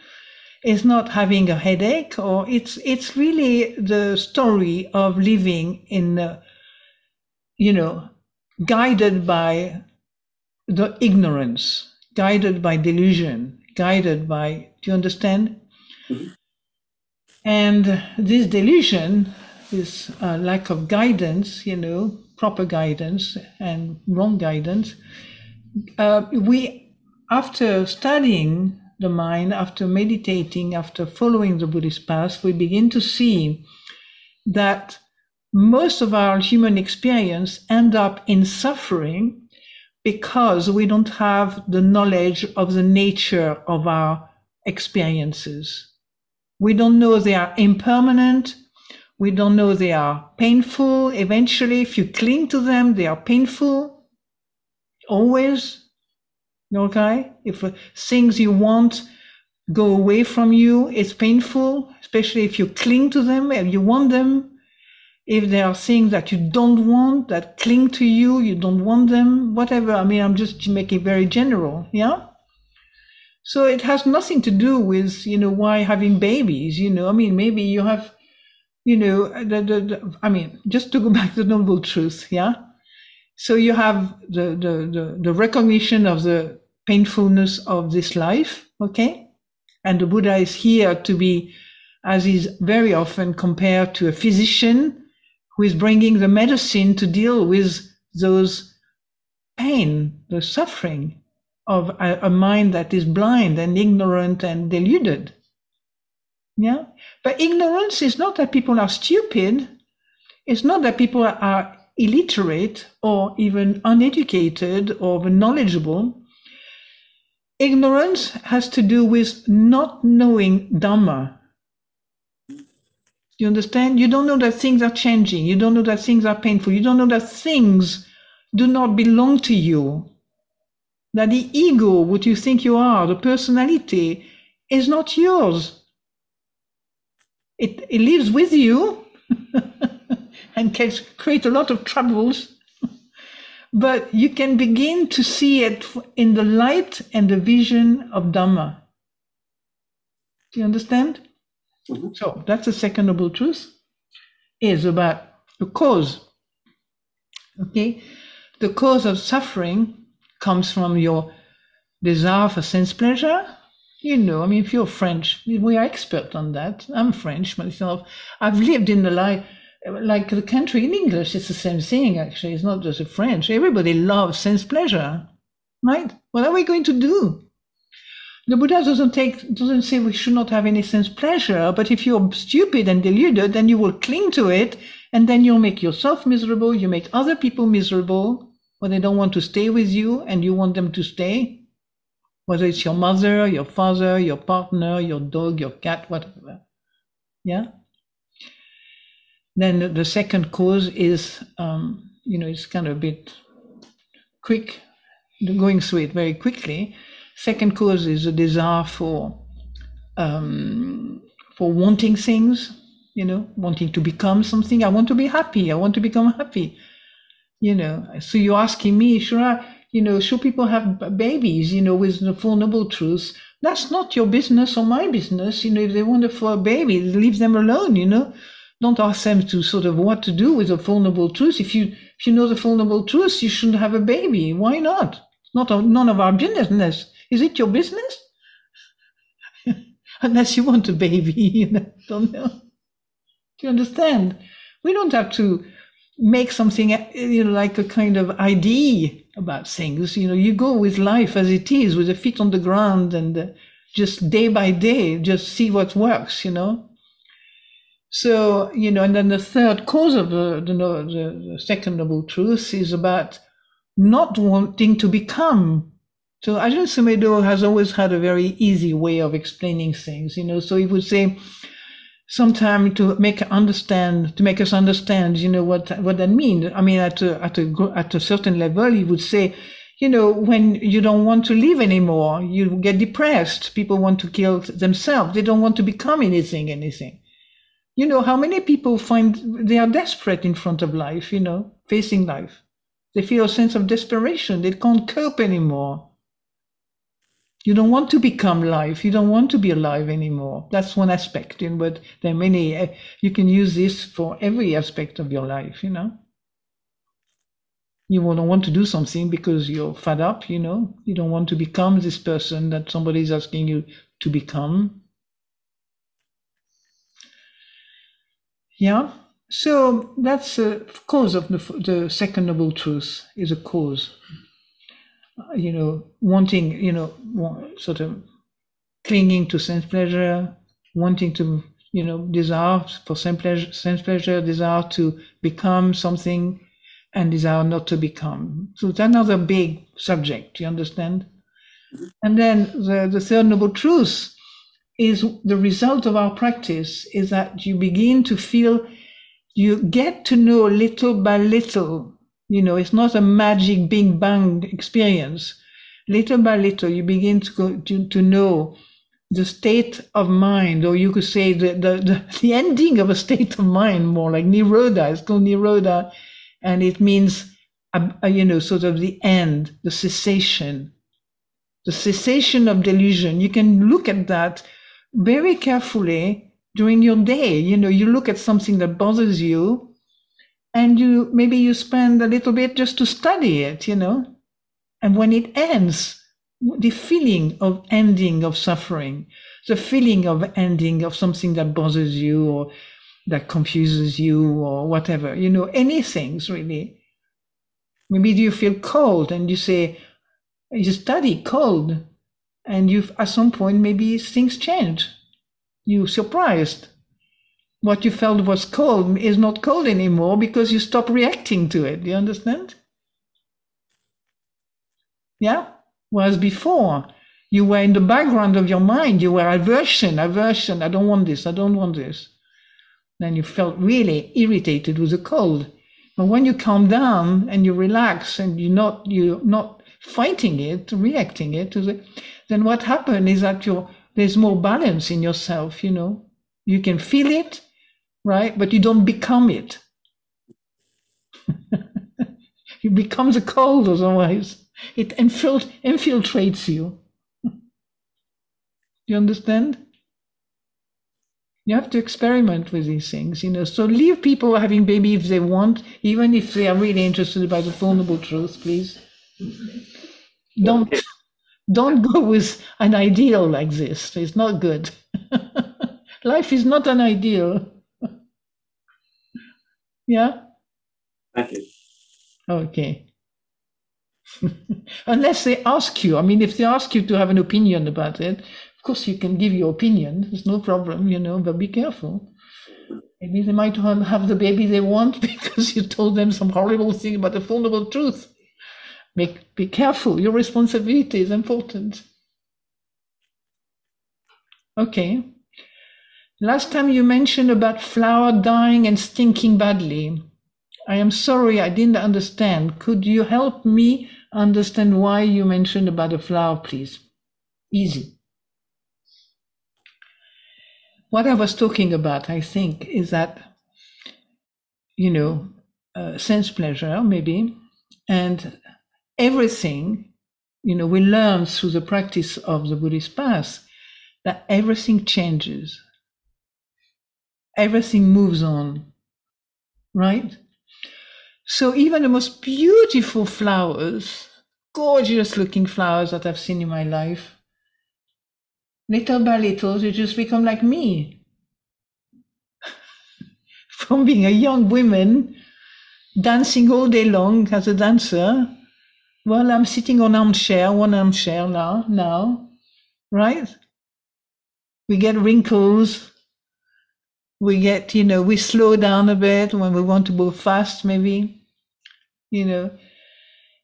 It's not having a headache, or it's it's really the story of living in, uh, you know, guided by the ignorance, guided by delusion, guided by. Do you understand? Mhm. And this delusion, this uh, lack of guidance, you know, proper guidance and wrong guidance, uh, we, after studying the mind, after meditating, after following the Buddhist path, we begin to see that most of our human experience end up in suffering because we don't have the knowledge of the nature of our experiences. We don't know they are impermanent. We don't know they are painful. Eventually, if you cling to them, they are painful. Always. Okay? If things you want go away from you, it's painful, especially if you cling to them and you want them. If there are things that you don't want that cling to you, you don't want them, whatever. I mean, I'm just making very general. Yeah? So it has nothing to do with, you know, why having babies, you know, I mean, maybe you have, you know, the, the, the I mean, just to go back to the noble truth, yeah? So you have the, the, the, the recognition of the painfulness of this life, okay? And the Buddha is here to be, as is very often compared to a physician who is bringing the medicine to deal with those pain, the suffering of a, a mind that is blind and ignorant and deluded. Yeah. But ignorance is not that people are stupid. It's not that people are illiterate or even uneducated or knowledgeable. Ignorance has to do with not knowing Dhamma. You understand? You don't know that things are changing. You don't know that things are painful. You don't know that things do not belong to you. That the ego, what you think you are, the personality, is not yours. It, it lives with you and can create a lot of troubles. but you can begin to see it in the light and the vision of Dhamma. Do you understand? Mhm. So that's the second noble truth. Is about the cause. Okay, the cause of suffering comes from your desire for sense pleasure. You know, I mean, if you're French, we are expert on that. I'm French myself. I've lived in the life, like the country in English, it's the same thing, actually. It's not just a French. Everybody loves sense pleasure, right? What are we going to do? The Buddha doesn't take doesn't say we should not have any sense pleasure, but if you're stupid and deluded, then you will cling to it, and then you'll make yourself miserable, you make other people miserable, when they don't want to stay with you and you want them to stay, whether it's your mother, your father, your partner, your dog, your cat, whatever. Yeah. Then the- second cause is, um, you know, it's kind of a bit quick, going through it very quickly. Second cause is a desire for um, for wanting things, you know, wanting to become something. I want to be happy. I want to become happy. You know, so you're asking me, should I, you know, should people have babies, you know, with the Four Noble? That's not your business or my business. You know, if they want for a baby, leave them alone, you know. Don't ask them to sort of what to do with the Four Noble truth. If you if you know the Four Noble truth, you shouldn't have a baby. Why not? It's not a, none of our business. Is it your business? Unless you want a baby, you know. Don't know. Do you understand? We don't have to make something, you know, like a kind of idea about things. You know, you go with life as it is, with the feet on the ground, and uh, just day by day, just see what works. You know. So you know, and then the third cause of the the, the, the second noble truth is about not wanting to become. So Ajahn Sumedho has always had a very easy way of explaining things. You know, so he would say sometime to make understand to make us understand you know what what that means. I mean at a, at a at a certain level he would say you know when you don't want to live anymore you get depressed. People want to kill themselves. They don't want to become anything anything. You know how many people find they are desperate in front of life you know facing life? They feel a sense of desperation. They can't cope anymore you don't want to become life. You don't want to be alive anymore. That's one aspect. And but there are many. uh, You can use this for every aspect of your life. You know. You don't want to do something because you're fed up. You know. You don't want to become this person that somebody is asking you to become. Yeah. So that's a cause of the, the second noble truth is a cause Uh, you know, wanting, you know, sort of clinging to sense pleasure, wanting to, you know, desire for sense pleasure, sense pleasure, desire to become something, and desire not to become. So it's another big subject. You understand? And then the, the third noble truth is the result of our practice is that you begin to feel you get to know little by little. You know, it's not a magic big bang experience. Little by little, you begin to go to, to know the state of mind, or you could say the, the, the, the ending of a state of mind, more like Nirodha. It's called Nirodha, and it means, uh, uh, you know, sort of the end, the cessation, the cessation of delusion. You can look at that very carefully during your day. You know, you look at something that bothers you, and you maybe you spend a little bit just to study it, you know, and when it ends, the feeling of ending of suffering, the feeling of ending of something that bothers you or that confuses you or whatever, you know, anything really. Maybe you feel cold and you say, you study cold and you at some point maybe things change. You surprised. What you felt was cold is not cold anymore because you stop reacting to it. Do you understand? Yeah? Whereas before, you were in the background of your mind, you were aversion, aversion, I don't want this, I don't want this. Then you felt really irritated with the cold. But when you calm down and you relax and you're not you're not fighting it, reacting it, the, then what happens is that you there's more balance in yourself, you know. You can feel it, right? But you don't become it. you become the cold otherwise. It infilt- infiltrates you. you understand? You have to experiment with these things, you know. So leave people having baby if they want, even if they are really interested about the vulnerable truth, please. Don't don't go with an ideal like this. It's not good. Life is not an ideal. Yeah? Thank you. Okay. Unless they ask you. I mean, if they ask you to have an opinion about it, of course you can give your opinion. There's no problem, you know, but be careful. Maybe they might have the baby they want because you told them some horrible thing about the vulnerable truth. Make, be careful. Your responsibility is important. Okay. Last time you mentioned about flower dying and stinking badly. I am sorry I didn't understand. Could you help me understand why you mentioned about a flower, please? Easy. What I was talking about, I think, is that, you know, uh, sense pleasure, maybe, and everything, you know, we learn through the practice of the Buddhist path that everything changes, everything moves on, right? So even the most beautiful flowers, gorgeous looking flowers that I've seen in my life, little by little, they just become like me. From being a young woman, dancing all day long as a dancer, well, I'm sitting on armchair, one armchair now, now, right? We get wrinkles. We get, you know, we slow down a bit when we want to go fast, maybe you know.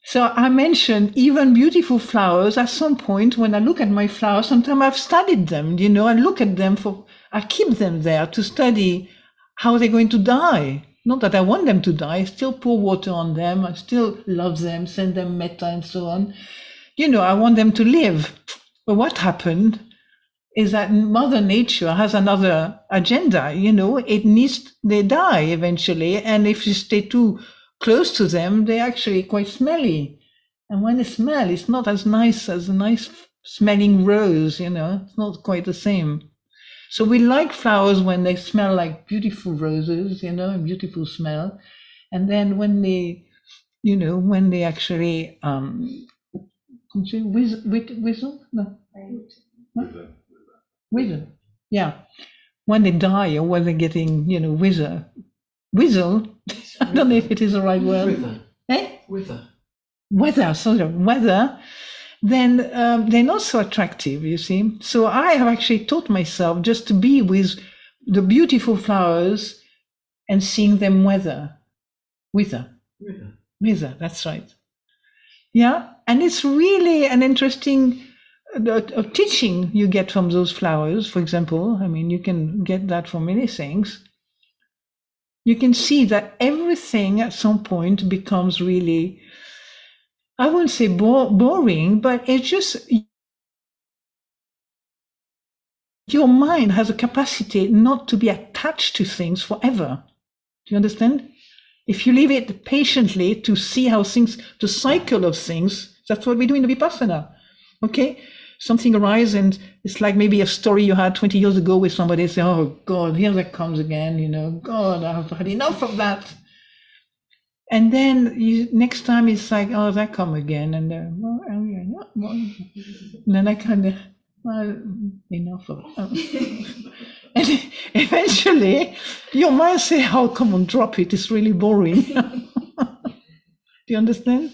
So I mentioned even beautiful flowers. At some point, when I look at my flowers, sometimes I've studied them. You know, I look at them for, I keep them there to study how they're going to die. Not that I want them to die. I still pour water on them. I still love them, send them metta and so on. You know, I want them to live. But what happened is that Mother Nature has another agenda. You know, it needs they die eventually, and if you stay too close to them, they're actually quite smelly. And when they smell, it's not as nice as a nice smelling rose, you know, it's not quite the same. So we like flowers when they smell like beautiful roses, you know, and beautiful smell. And then when they, you know, when they actually, um, whistle, whistle? No. Wither. Wither. Yeah. When they die or when they're getting, you know, wither, whistle. I don't know if it is the right word. Wither. Eh? Wither. Weather, sort of weather. Then um, they're not so attractive, you see. So I have actually taught myself just to be with the beautiful flowers and seeing them weather, wither, Wither. wither. That's right. Yeah, and it's really an interesting uh, teaching you get from those flowers. For example, I mean, you can get that from many things you can see that everything at some point becomes really, I wouldn't say bo- boring, but it's just your mind has a capacity not to be attached to things forever. Do you understand? If you leave it patiently to see how things, the cycle of things, that's what we do in the Vipassana. Okay? Something arises and it's like maybe a story you had 20 years ago with somebody say, Oh God, here that comes again, you know, God, I've had enough of that. And then you, next time it's like, oh, that come again, and uh, well, oh, yeah, well, and then I kind of, well, enough of it. and eventually, your mind say, "Oh, come on, drop it. It's really boring." Do you understand?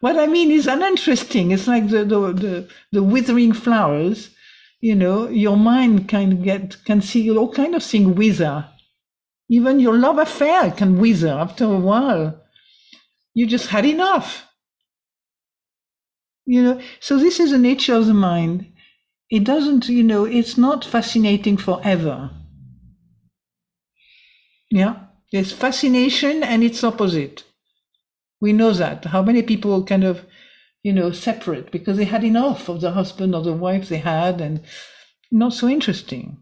What I mean is uninteresting. It's like the, the the the withering flowers. You know, your mind can get can see all kind of things wither. Even your love affair can wither after a while. You just had enough. You know, so this is the nature of the mind. It doesn't, you know, it's not fascinating forever. Yeah, there's fascination and its opposite. We know that. How many people kind of, you know, separate because they had enough of the husband or the wife they had and not so interesting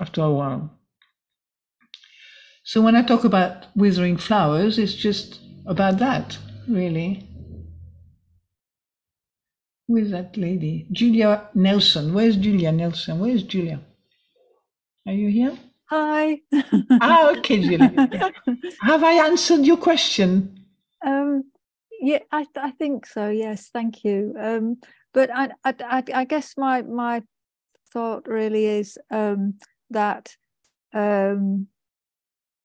after a while. So when I talk about withering flowers, it's just about that, really. Where's that lady? Julia Nelson. Where's Julia Nelson? Where's Julia? Are you here? Hi. ah, okay, Julia. Have I answered your question? Um, yeah, I, I think so. Yes, thank you. Um, but I, I, I guess my my thought really is um, that um,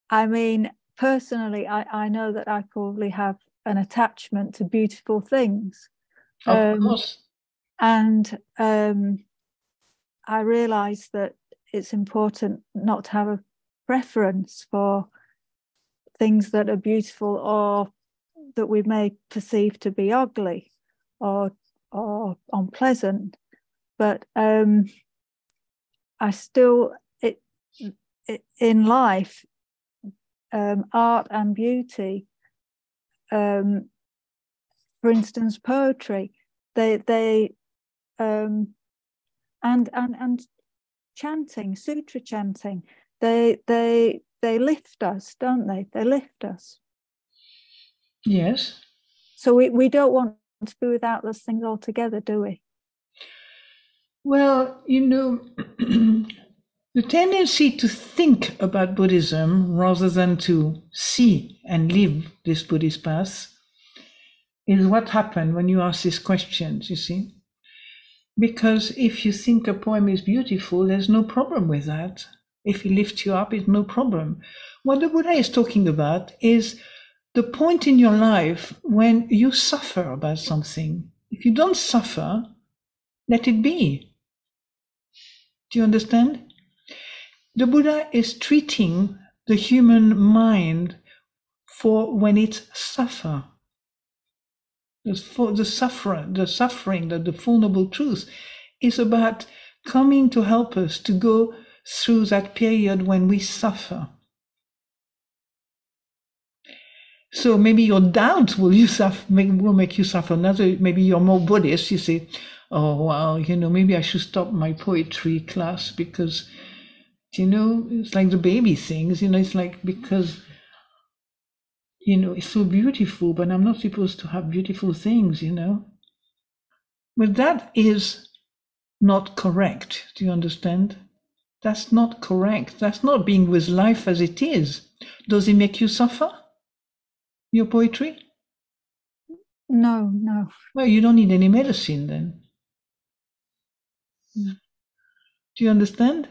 I mean, personally, I, I know that I probably have an attachment to beautiful things. Of Um, course. and um, I realise that it's important not to have a preference for things that are beautiful or that we may perceive to be ugly or or unpleasant. But um, I still it, it in life, um, art and beauty. Um, for instance, poetry. They they um, and and and chanting, sutra chanting. They they they lift us, don't they? They lift us. Yes. So we, we don't want to be without those things altogether, do we? Well, you know, the tendency to think about Buddhism rather than to see and live this Buddhist path is what happened when you ask these questions, you see. Because if you think a poem is beautiful, there's no problem with that. If it lifts you up, it's no problem. What the Buddha is talking about is the point in your life when you suffer about something. If you don't suffer, let it be. Do you understand? The Buddha is treating the human mind for when it suffer. The, for the suffering, the suffering, the, the Four Noble Truth is about coming to help us to go through that period when we suffer. So maybe your doubt will you suffer will make you suffer. Another maybe you're more Buddhist. You say, "Oh well, you know, maybe I should stop my poetry class because, you know, it's like the baby things. You know, it's like because, you know, it's so beautiful, but I'm not supposed to have beautiful things. You know, but that is not correct. Do you understand? That's not correct. That's not being with life as it is. Does it make you suffer? Your poetry? No, no. Well, you don't need any medicine then. Mm. Do you understand?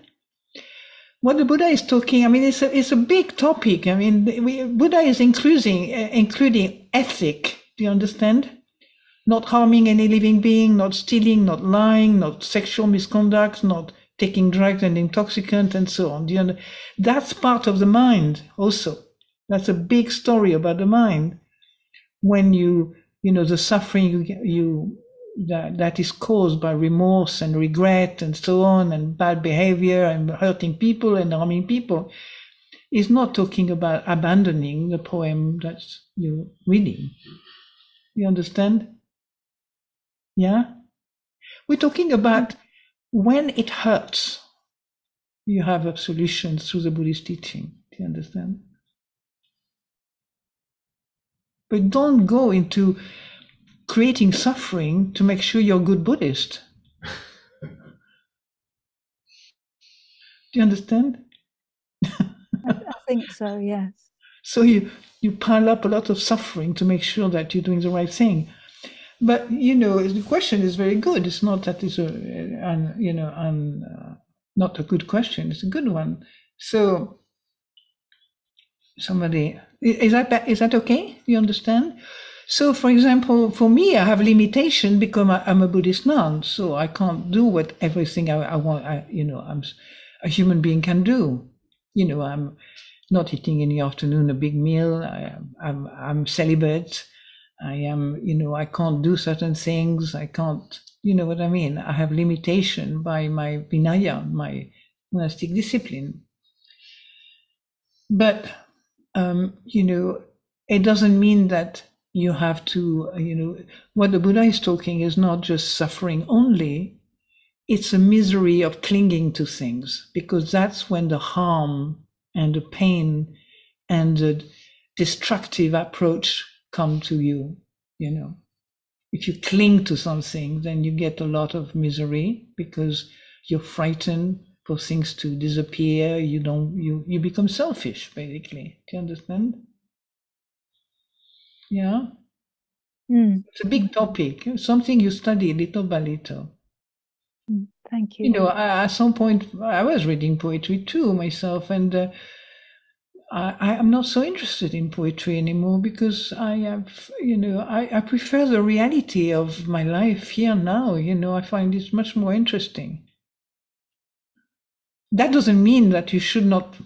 What the Buddha is talking, I mean, it's a, it's a big topic. I mean, we, Buddha is including, uh, including ethic. Do you understand? Not harming any living being, not stealing, not lying, not sexual misconduct, not taking drugs and intoxicant and so on. Do you under, that's part of the mind also. That's a big story about the mind. When you, you know, the suffering you, you that, that is caused by remorse and regret and so on, and bad behavior and hurting people and harming people. is not talking about abandoning the poem that you're reading. You understand? Yeah? We're talking about when it hurts, you have absolution through the Buddhist teaching. Do you understand? But don't go into creating suffering to make sure you're a good Buddhist. Do you understand? I, I think so, yes. So you, you pile up a lot of suffering to make sure that you're doing the right thing. But you know, the question is very good. It's not that it's a, an, you know, an, uh, not a good question. It's a good one. So somebody is that is that okay? You understand? So, for example, for me, I have limitation because I'm a Buddhist nun, so I can't do what everything I, I want. I, you know, I'm a human being can do. You know, I'm not eating in the afternoon a big meal. I, I'm I'm celibate. I am, you know, I can't do certain things. I can't, you know what I mean? I have limitation by my vinaya, my monastic discipline. But, um, you know, it doesn't mean that you have to, you know, what the Buddha is talking is not just suffering only, it's a misery of clinging to things, because that's when the harm and the pain and the destructive approach come to you, you know. If you cling to something, then you get a lot of misery because you're frightened for things to disappear. You don't, you, you become selfish, basically. Do you understand? Yeah. Mm, It's a big topic, something you study little by little. mm, thank you. You know, I, at some point, I was reading poetry too myself, and uh, I, I'm not so interested in poetry anymore because I have, you know, I, I prefer the reality of my life here now. You know, I find it much more interesting. That doesn't mean that you should not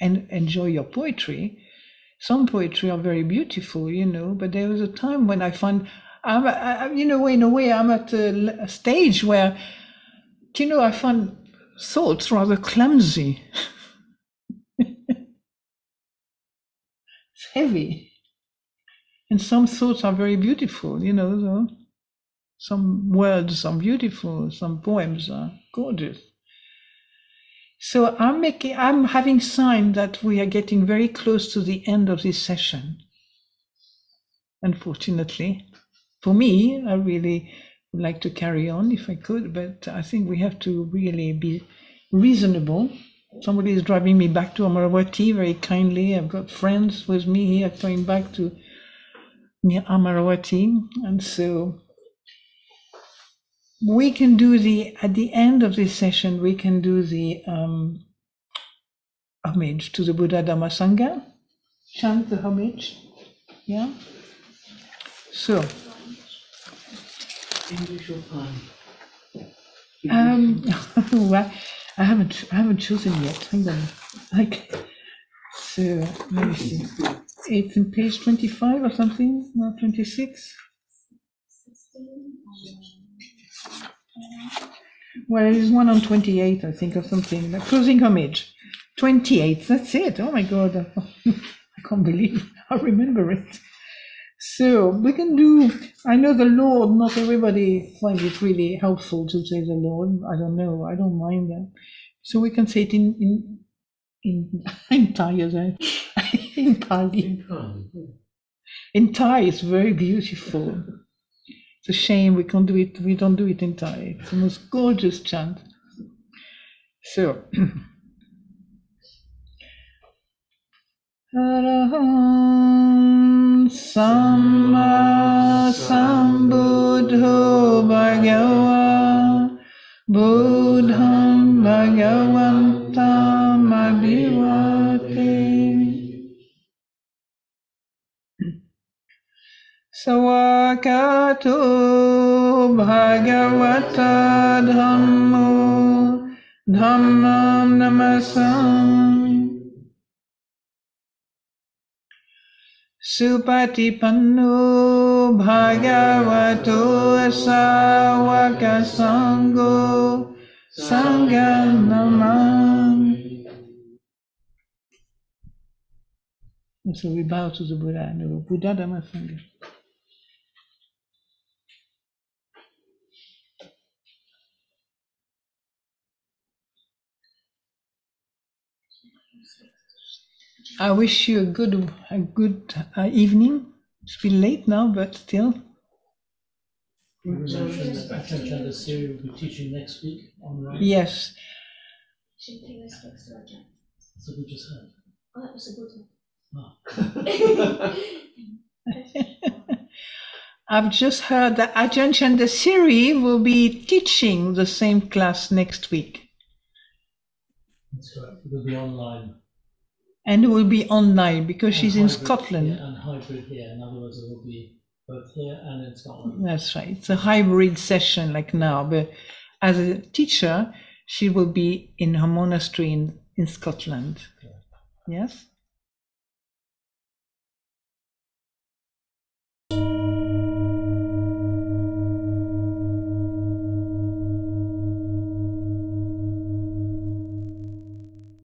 en- enjoy your poetry. Some poetry are very beautiful, you know, but there was a time when I find, I'm, I, you know, in a way, I'm at a, a stage where, you know, I find thoughts rather clumsy. it's heavy. And some thoughts are very beautiful, you know. So some words are beautiful, some poems are gorgeous. So I'm making, I'm having sign that we are getting very close to the end of this session. Unfortunately, for me, I really would like to carry on if I could, but I think we have to really be reasonable. Somebody is driving me back to Amaravati very kindly. I've got friends with me here going back to near Amaravati, and so we can do the at the end of this session we can do the um, homage to the Buddha Dhamma Sangha. Chant the homage. Yeah. So Unusual time. um well, I haven't I haven't chosen yet. Hang on. Okay. So let me see. It's in page 25 or something, not 26. Well, there's one on 28, I think, or something. The closing homage. 28, that's it. Oh my God. I can't believe I remember it. So we can do, I know the Lord, not everybody finds it really helpful to say the Lord. I don't know. I don't mind that. So we can say it in, in, in, as I, in Pali. In time. In Thai, it's very beautiful. It's a shame we can't do it. We don't do it in Thai. It's the most gorgeous chant. So. Araham Samma Sambuddho Bhagava Buddham Bhagavantam Sawakato Bhagavata Dhammo Dhammam Namasam Supatipanno Bhagavato Sawaka Sangho Sangha Namam And so we bow to the Buddha and the Buddha Dhamma Sangha. I wish you a good a good uh, evening. It's been late now, but still. You mentioned that Ajahn Chanda Siri will be teaching next week online. Yes. Should pay respects to Ajahn. So we just heard. Oh, that was a good one. I've just heard that Ajahn Chandasiri will be teaching the same class next week. That's correct. It will be online. And it will be online because and she's in Scotland. And hybrid here. In other words, it will be both here and in Scotland. That's right. It's a hybrid session like now, but as a teacher, she will be in her monastery in, in Scotland. Yes?